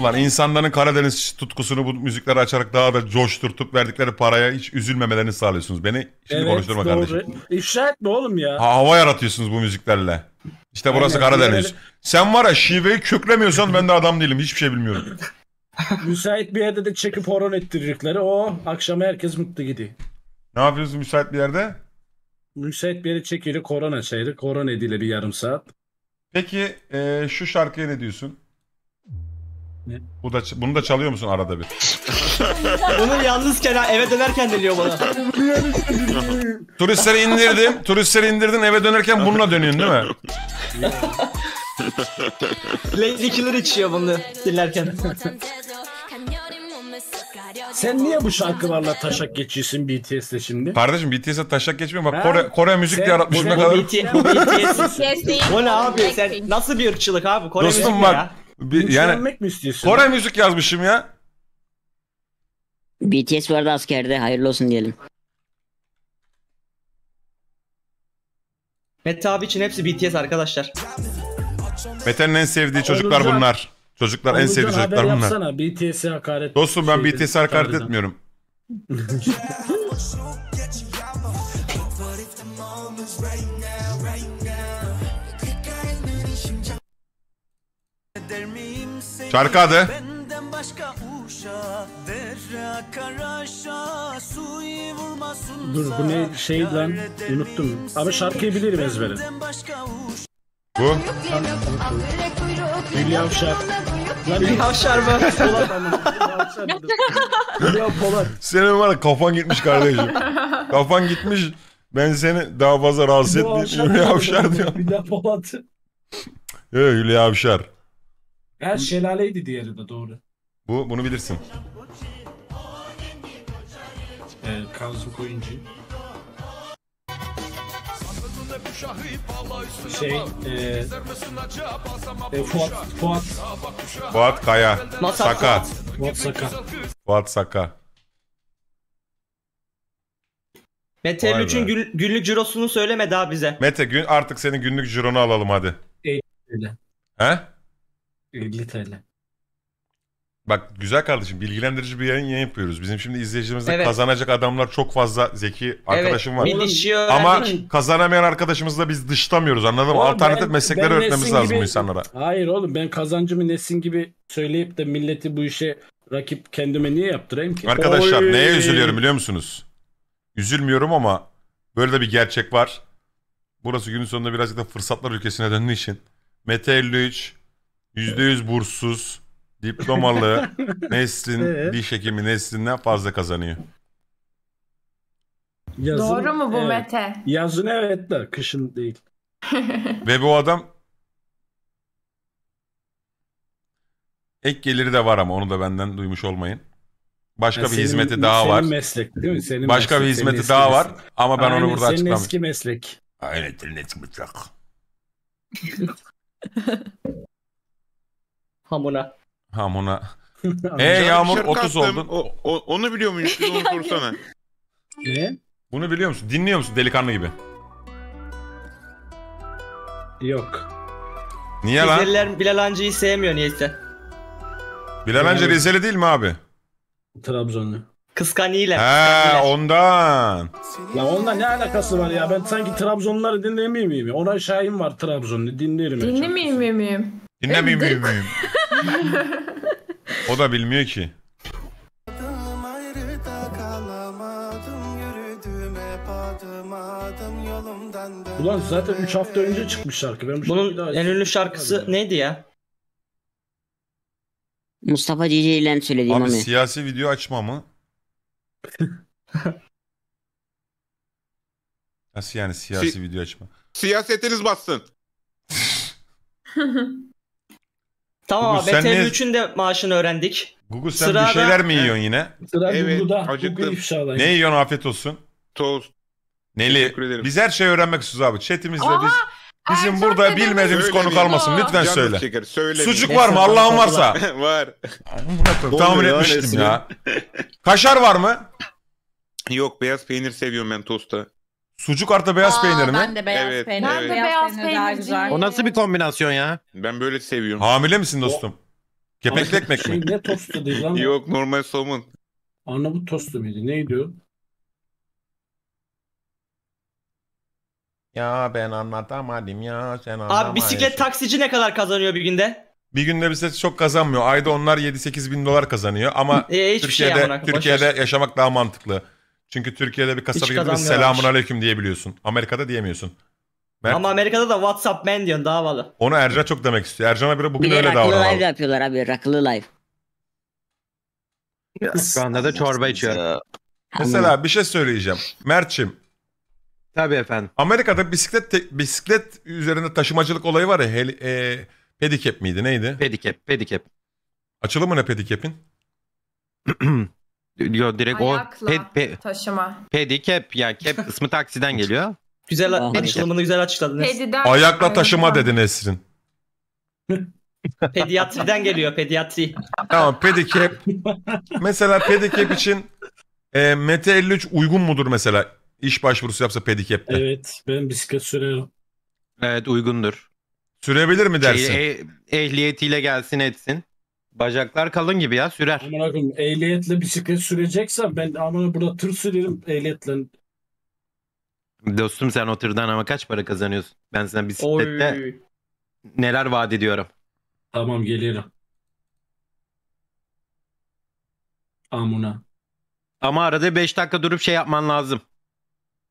Ulan insanların Karadeniz tutkusunu bu müzikleri açarak daha da coşturtup verdikleri paraya hiç üzülmemelerini sağlıyorsunuz. Beni şimdi konuşturma kardeşim. İfşa etme oğlum ya. Ha, hava yaratıyorsunuz bu müziklerle. İşte burası Aynen. Karadeniz. Sen var ya şiveyi köklemiyorsan ben de adam değilim. Hiçbir şey bilmiyorum. Müsait bir yerde de çekip horon ettirecekleri. O akşama herkes mutlu gidiyor. Ne yapıyorsun müsait bir yerde? Müsait bir yere çekilir korona çayırı. Korona ediyle bir yarım saat. Peki e, şu şarkıya ne diyorsun? Ne? Bu da, bunu da çalıyor musun arada bir? Bunu yalnızken ha, eve dönerken dinliyor bunu. Turistleri indirdin. turistleri indirdin eve dönerken bununla dönüyorsun değil mi? Lady Killer içiyor bunu dinlerken. Sen niye bu şarkılarla taşak geçiyorsun BTS'le şimdi? Kardeşim BTS'e taşak geçmiyor. Bak Ha? Kore, Kore müzik Sen- yaratmış bu- ne Bu kadar. BTS. Değil. Bu ne abi sen nasıl bir ırkçılık abi? Kore Dostum müzik ne bak. ya? Bir- yani mi istiyorsun? Kore müzik yazmışım ya. BTS vardı askerde hayırlı olsun diyelim. Mete abi için hepsi BTS arkadaşlar. Mete'nin en sevdiği çocuklar Onurcan- bunlar. Çocuklar en sevdiği Onurcan, haber çocuklar bunlar. yapsana BTS'e hakaret. Dostum ben BTS'e hakaret etmiyorum. Şarkı adı. Dur bu ne şey lan unuttum. Ama şarkıyı bilirim ezbere. Bu Hülya Avşar. Lan Bir Havşar mı? Polat ama. Hülya Avşar. Hülya Polat. senin var ya kafan gitmiş kardeşim. kafan gitmiş. Ben seni daha fazla rahatsız Hülya etmeyeyim. Hülya Avşar diyor. Hülya Polat. Evet Hülya Avşar. Her şelaleydi diğeri de doğru. Bu bunu bilirsin. Ee, Kazım Koyuncu. Şey, e, e, Fuat, Fuat, Fuat Kaya. Masal Saka. Fuat Saka. Fuat Saka. Mete Vay 53'ün be. gün- günlük cirosunu söyleme daha bize. Mete gün artık senin günlük jironu alalım hadi. He? 50 TL. Bak güzel kardeşim bilgilendirici bir yayın, yayın yapıyoruz. Bizim şimdi izleyicilerimizde Evet. kazanacak adamlar çok fazla zeki arkadaşım evet, var. Dişi Ama öğrendik. kazanamayan arkadaşımızı da biz dışlamıyoruz anladın mı? Oğlum Alternatif ben- meslekleri ben öğretmemiz Nesin lazım gibi- bu insanlara. Hayır oğlum ben kazancımı Nesin gibi söyleyip de milleti bu işe rakip kendime niye yaptırayım ki? Arkadaşlar Oy. neye üzülüyorum biliyor musunuz? Üzülmüyorum ama böyle de bir gerçek var. Burası günün sonunda birazcık da fırsatlar ülkesine döndüğü için. Mete 53 %100 burssuz, diplomalı, Neslin, Evet. diş hekimi Neslin'den fazla kazanıyor. Yazın- Doğru mu bu evet. Mete? Yazın evet de kışın değil. Ve bu adam ek geliri de var ama onu da benden duymuş olmayın. Başka bir senin- hizmeti daha senin var. meslek değil mi? Senin Başka bir meslek, senin hizmeti eski daha var meslek. ama ben Aynen, onu burada senin açıklamayayım. eski meslek. Aynen senin eski meslek. Hamuna. Hamuna. E Yağmur Şarkı 30 attım. oldun. O, o- onu biliyor muyuz? Bir onu sorsana. Ne? Bunu biliyor musun? Dinliyor musun delikanlı gibi? Yok. Niye lan? Rizeliler Bilal Hancı'yı sevmiyor niyeyse. Bilal Hancı Rizeli değil mi abi? Trabzonlu. Kıskanıyla. He ondan. Ya onunla ne alakası var ya? Ben sanki Trabzonluları dinlemiyor muyum? Ona Şahin var Trabzonlu. Dinlerim. Dinli miyim miyim miyim? Dinlemeyeyim miyim? O da bilmiyor ki. Ulan zaten 3 hafta önce çıkmış şarkı. Ben bu şarkıyı Bunun daha- en ünlü şarkısı neydi ya? Mustafa Cici ile söylediğim Abi onu. siyasi video açma mı? Nasıl yani siyasi Si- video açma? Siyasetiniz bassın. Tamam Google, abi sen Mete niye- 53'ün de maaşını öğrendik. Google sen Sırada- bir şeyler mi yiyorsun yine? Sıra Evet, Google'da. acıktım. Google ifşalayın. Ne yiyorsun afiyet olsun? Tost. Neli? Biz her şeyi öğrenmek istiyoruz abi. Chatimizde Aa, biz bizim Ercan burada bilmediğimiz konu kalmasın. Lütfen Canınız söyle. Çeker. Söyle. Sucuk var mı? Allah'ın varsa. var. Koyayım, Tahmin etmiştim ya. Kaşar var mı? Yok beyaz peynir seviyorum ben tosta. Sucuk artı beyaz Aa, peynir mi? Ben de beyaz Evet, peynir. Ben de Evet. beyaz peynir daha peynirciyim. güzel. O nasıl bir kombinasyon ya? Ben böyle seviyorum. Hamile misin dostum? Kepekli ekmek Şey, mi? ne tostu değil lan? Yok normal somun. Arnavut tostu muydu? Neydi o? Ya ben anlatamadım ya sen anlamayın. Abi bisiklet taksici ne kadar kazanıyor bir günde? Bir günde bisiklet çok kazanmıyor. Ayda onlar 7-8 bin dolar kazanıyor. Ama Ee, hiçbir şey Türkiye'de, amına koyayım, boş Türkiye'de ver. yaşamak daha mantıklı. Çünkü Türkiye'de bir kasaba gidip kazanmıyorlarmış. selamun aleyküm diyebiliyorsun. Amerika'da diyemiyorsun. Mert, Ama Amerika'da da WhatsApp man diyorsun daha havalı. onu Ercan çok demek istiyor. Ercan'a biri bugün Bir de öyle rakılı live yapıyorlar abi rakılı live. Şu anda da çorba içiyorum. Mesela bir şey söyleyeceğim. Mert'çim Tabii efendim. Amerika'da bisiklet te- bisiklet üzerinde taşımacılık olayı var ya. Heli, e, pedicab miydi neydi? Pedikep, pedikep. Açılımı ne pedicab'in? Yo direkt Ayakla o ped, pe, taşıma. pedikep yani kep kısmı taksiden geliyor. Güzel açılımını güzel açıkladınız. Pediden Ayakla taşıma dedi Nesrin. Pediatriden geliyor pediatri. Tamam pedicab. mesela pedicab için e, Mete 53 uygun mudur mesela? İş başvurusu yapsa pedicab'de. Evet. Ben bisiklet sürerim. Evet uygundur. Sürebilir mi dersin? Şey, e- ehliyetiyle gelsin etsin. Bacaklar kalın gibi ya sürer. Aman akım ehliyetle bisiklet süreceksem ben aman burada tır sürerim ehliyetle. Dostum sen o tırdan ama kaç para kazanıyorsun? Ben sana bisiklette Oy. neler vaat ediyorum. Tamam gelirim. Amuna. Ama arada 5 dakika durup şey yapman lazım.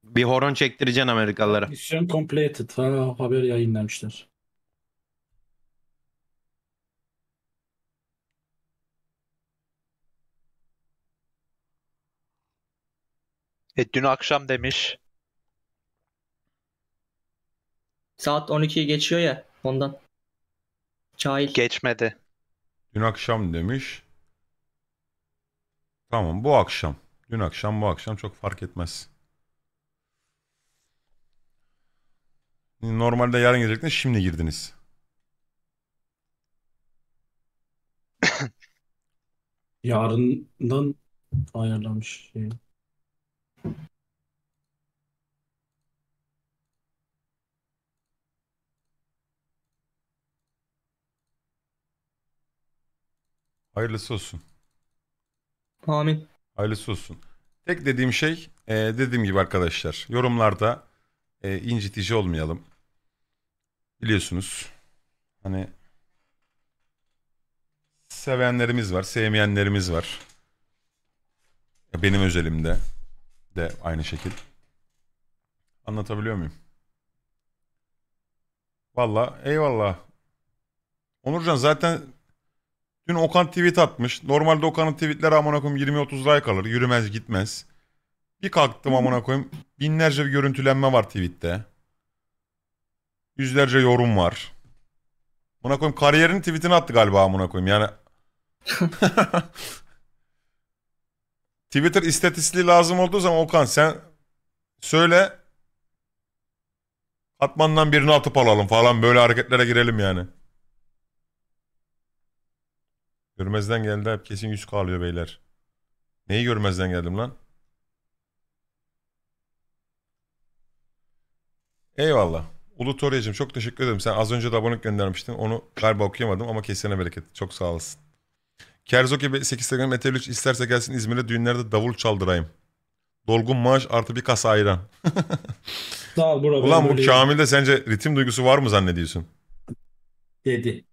Bir horon çektireceksin Amerikalılara. Mission completed. Ha, haber yayınlamışlar. E, dün akşam demiş. Saat 12'yi geçiyor ya ondan. Cahil. Geçmedi. Dün akşam demiş. Tamam bu akşam. Dün akşam bu akşam çok fark etmez. Normalde yarın girecektiniz şimdi girdiniz. Yarından ayarlamış şey. Hayırlısı olsun. Amin. Hayırlısı olsun. Tek dediğim şey e, dediğim gibi arkadaşlar yorumlarda e, incitici olmayalım. Biliyorsunuz hani sevenlerimiz var, sevmeyenlerimiz var. Benim özelimde de aynı şekil. Anlatabiliyor muyum? Valla eyvallah. Onurcan zaten dün Okan tweet atmış. Normalde Okan'ın tweetleri amına koyayım 20-30 like alır. Yürümez gitmez. Bir kalktım amına koyayım. Binlerce bir görüntülenme var tweette. Yüzlerce yorum var. Amına koyayım kariyerin tweetini attı galiba amına koyayım. Yani Twitter istatistiği lazım olduğu zaman Okan sen söyle Atmandan birini atıp alalım falan böyle hareketlere girelim yani. Görmezden geldi hep kesin 100 kalıyor beyler. Neyi görmezden geldim lan? Eyvallah. Ulu Torya'cığım çok teşekkür ederim. Sen az önce de abonelik göndermiştin. Onu galiba okuyamadım ama kesene bereket. Çok sağ olasın. Kerzoki 8 Instagram Meteor isterse gelsin İzmir'e düğünlerde davul çaldırayım. Dolgun maaş artı bir kasa ayran. Sağ ol bro. Ulan bu böyle Kamil'de sence ritim duygusu var mı zannediyorsun? Dedi.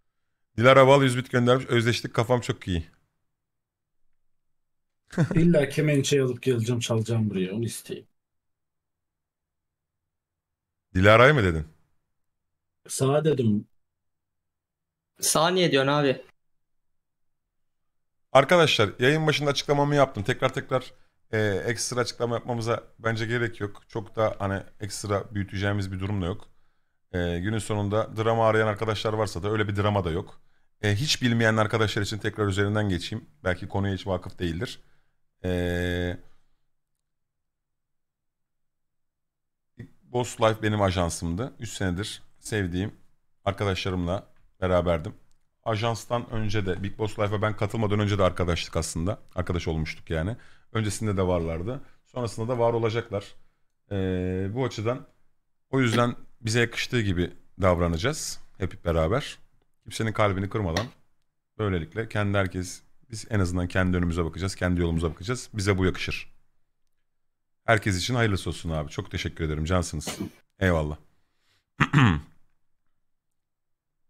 Dilara Bal 100 bit göndermiş. Özleştik kafam çok iyi. İlla kemençe alıp geleceğim çalacağım buraya onu isteyeyim. Dilara'yı mı dedin? Sana dedim Saniye diyorsun abi. Arkadaşlar yayın başında açıklamamı yaptım. Tekrar tekrar e, ekstra açıklama yapmamıza bence gerek yok. Çok da hani ekstra büyüteceğimiz bir durum da yok. E, günün sonunda drama arayan arkadaşlar varsa da öyle bir drama da yok. E, hiç bilmeyen arkadaşlar için tekrar üzerinden geçeyim. Belki konuya hiç vakıf değildir. E, Boss Life benim ajansımdı. 3 senedir sevdiğim arkadaşlarımla beraberdim. Ajanstan önce de Big Boss Life'a ben katılmadan önce de arkadaşlık aslında. Arkadaş olmuştuk yani. Öncesinde de varlardı. Sonrasında da var olacaklar. Ee, bu açıdan o yüzden bize yakıştığı gibi davranacağız. Hep beraber. Kimsenin kalbini kırmadan. Böylelikle kendi herkes biz en azından kendi önümüze bakacağız. Kendi yolumuza bakacağız. Bize bu yakışır. Herkes için hayırlısı olsun abi. Çok teşekkür ederim. Cansınız. Eyvallah.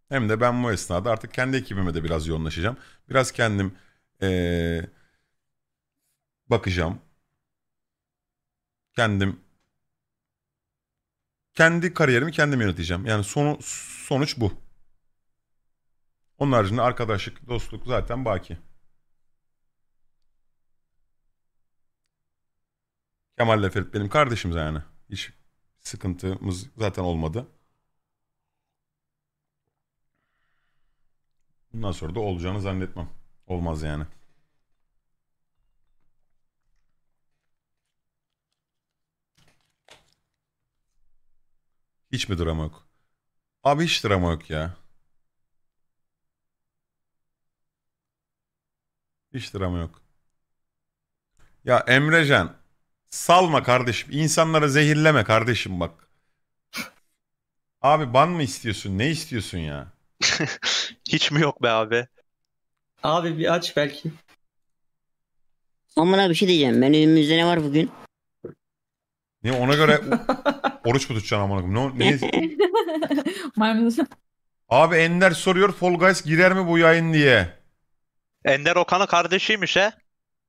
Hem de ben bu esnada artık kendi ekibime de biraz yoğunlaşacağım. Biraz kendim eee, bakacağım. Kendim kendi kariyerimi kendim yöneteceğim. Yani sonu sonuç bu. Onun haricinde arkadaşlık, dostluk zaten baki. Kemal Ferit benim kardeşim yani. Hiç sıkıntımız zaten olmadı. Bundan sonra da olacağını zannetmem. Olmaz yani. Hiç mi drama yok? Abi hiç drama yok ya. Hiç drama yok. Ya Emrecan salma kardeşim. İnsanları zehirleme kardeşim bak. Abi ban mı istiyorsun? Ne istiyorsun ya? Hiç mi yok be abi? Abi bir aç belki. Amına bir şey diyeceğim. Menümüzde ne var bugün? Ne ona göre oruç mu tutacaksın amına koyayım? Ne, ne- Maymun. Abi Ender soruyor Fall Guys girer mi bu yayın diye. Ender Okan'ın kardeşiymiş he.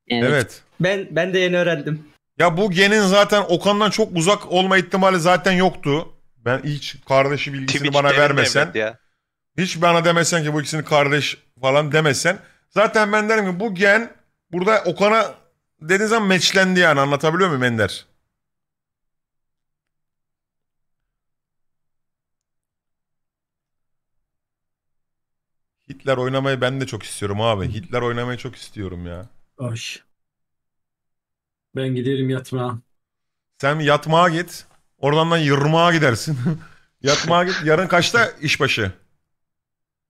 Evet. Evet. Ben ben de yeni öğrendim. Ya bu genin zaten Okan'dan çok uzak olma ihtimali zaten yoktu. Ben hiç kardeşi bilgisini Twitch bana vermesen. ya. Hiç bana demesen ki bu ikisini kardeş falan demesen. Zaten ben derim ki bu gen burada Okan'a dediğin zaman meçlendi yani anlatabiliyor muyum Ender? Hitler oynamayı ben de çok istiyorum abi. Hitler oynamayı çok istiyorum ya. Ay. Ben giderim yatmağa. Sen yatmağa git. Oradan da yırmağa gidersin. yatmağa git. Yarın kaçta işbaşı?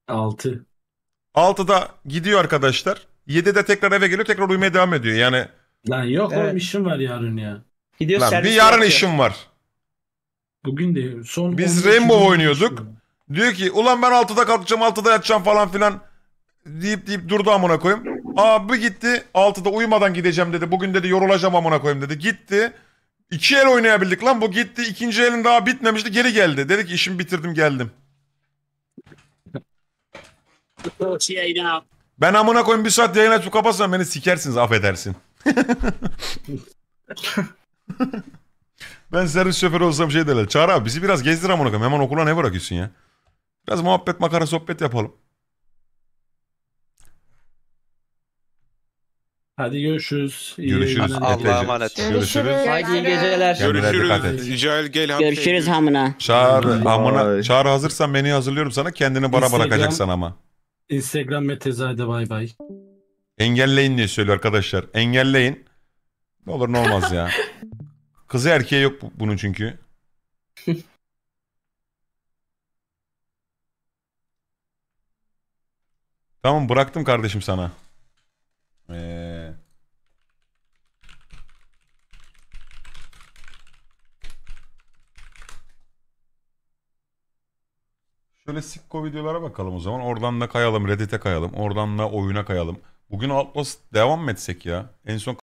6. 6'da gidiyor arkadaşlar. 7'de tekrar eve geliyor tekrar uyumaya devam ediyor. Yani Lan yok Evet. oğlum işim var yarın ya. Gidiyor lan bir servise yarın yatıyor. işim var. Bugün de son Biz 15 Rainbow gün oynuyorduk. Diyor ki ulan ben 6'da kalkacağım 6'da yatacağım falan filan deyip deyip durdu amına koyayım. Abi gitti 6'da uyumadan gideceğim dedi. Bugün dedi yorulacağım amına koyayım dedi. Gitti. İki el oynayabildik lan bu gitti. ikinci elin daha bitmemişti geri geldi. Dedi ki işimi bitirdim geldim. Ben amına koyayım bir saat yayın açıp kapatsam beni sikersiniz affedersin. ben servis şoförü olsam şey derler. Çağrı abi bizi biraz gezdir amına koyayım. Hemen okula ne bırakıyorsun ya? Biraz muhabbet makara sohbet yapalım. Hadi görüşürüz. İyi Görüşürüz. yayınlar. Allah'a emanet. Görüşürüz. Haydi iyi geceler. Kendine dikkat et. Ricael gel. Görüşürüz hamına. Çağrı, amına, Çağrı hazırsan beni hazırlıyorum sana. Kendini bana Instagram. bırakacaksan ama. Instagram Metezade bay bay. Engelleyin diye söylüyor arkadaşlar. Engelleyin. Ne olur ne olmaz ya. Kızı erkeği yok bu- bunun çünkü. tamam bıraktım kardeşim sana. Ee... Şöyle sikko videolara bakalım o zaman. Oradan da kayalım. Reddit'e kayalım. Oradan da oyuna kayalım. Bugün Outlast devam mı etsek ya? En son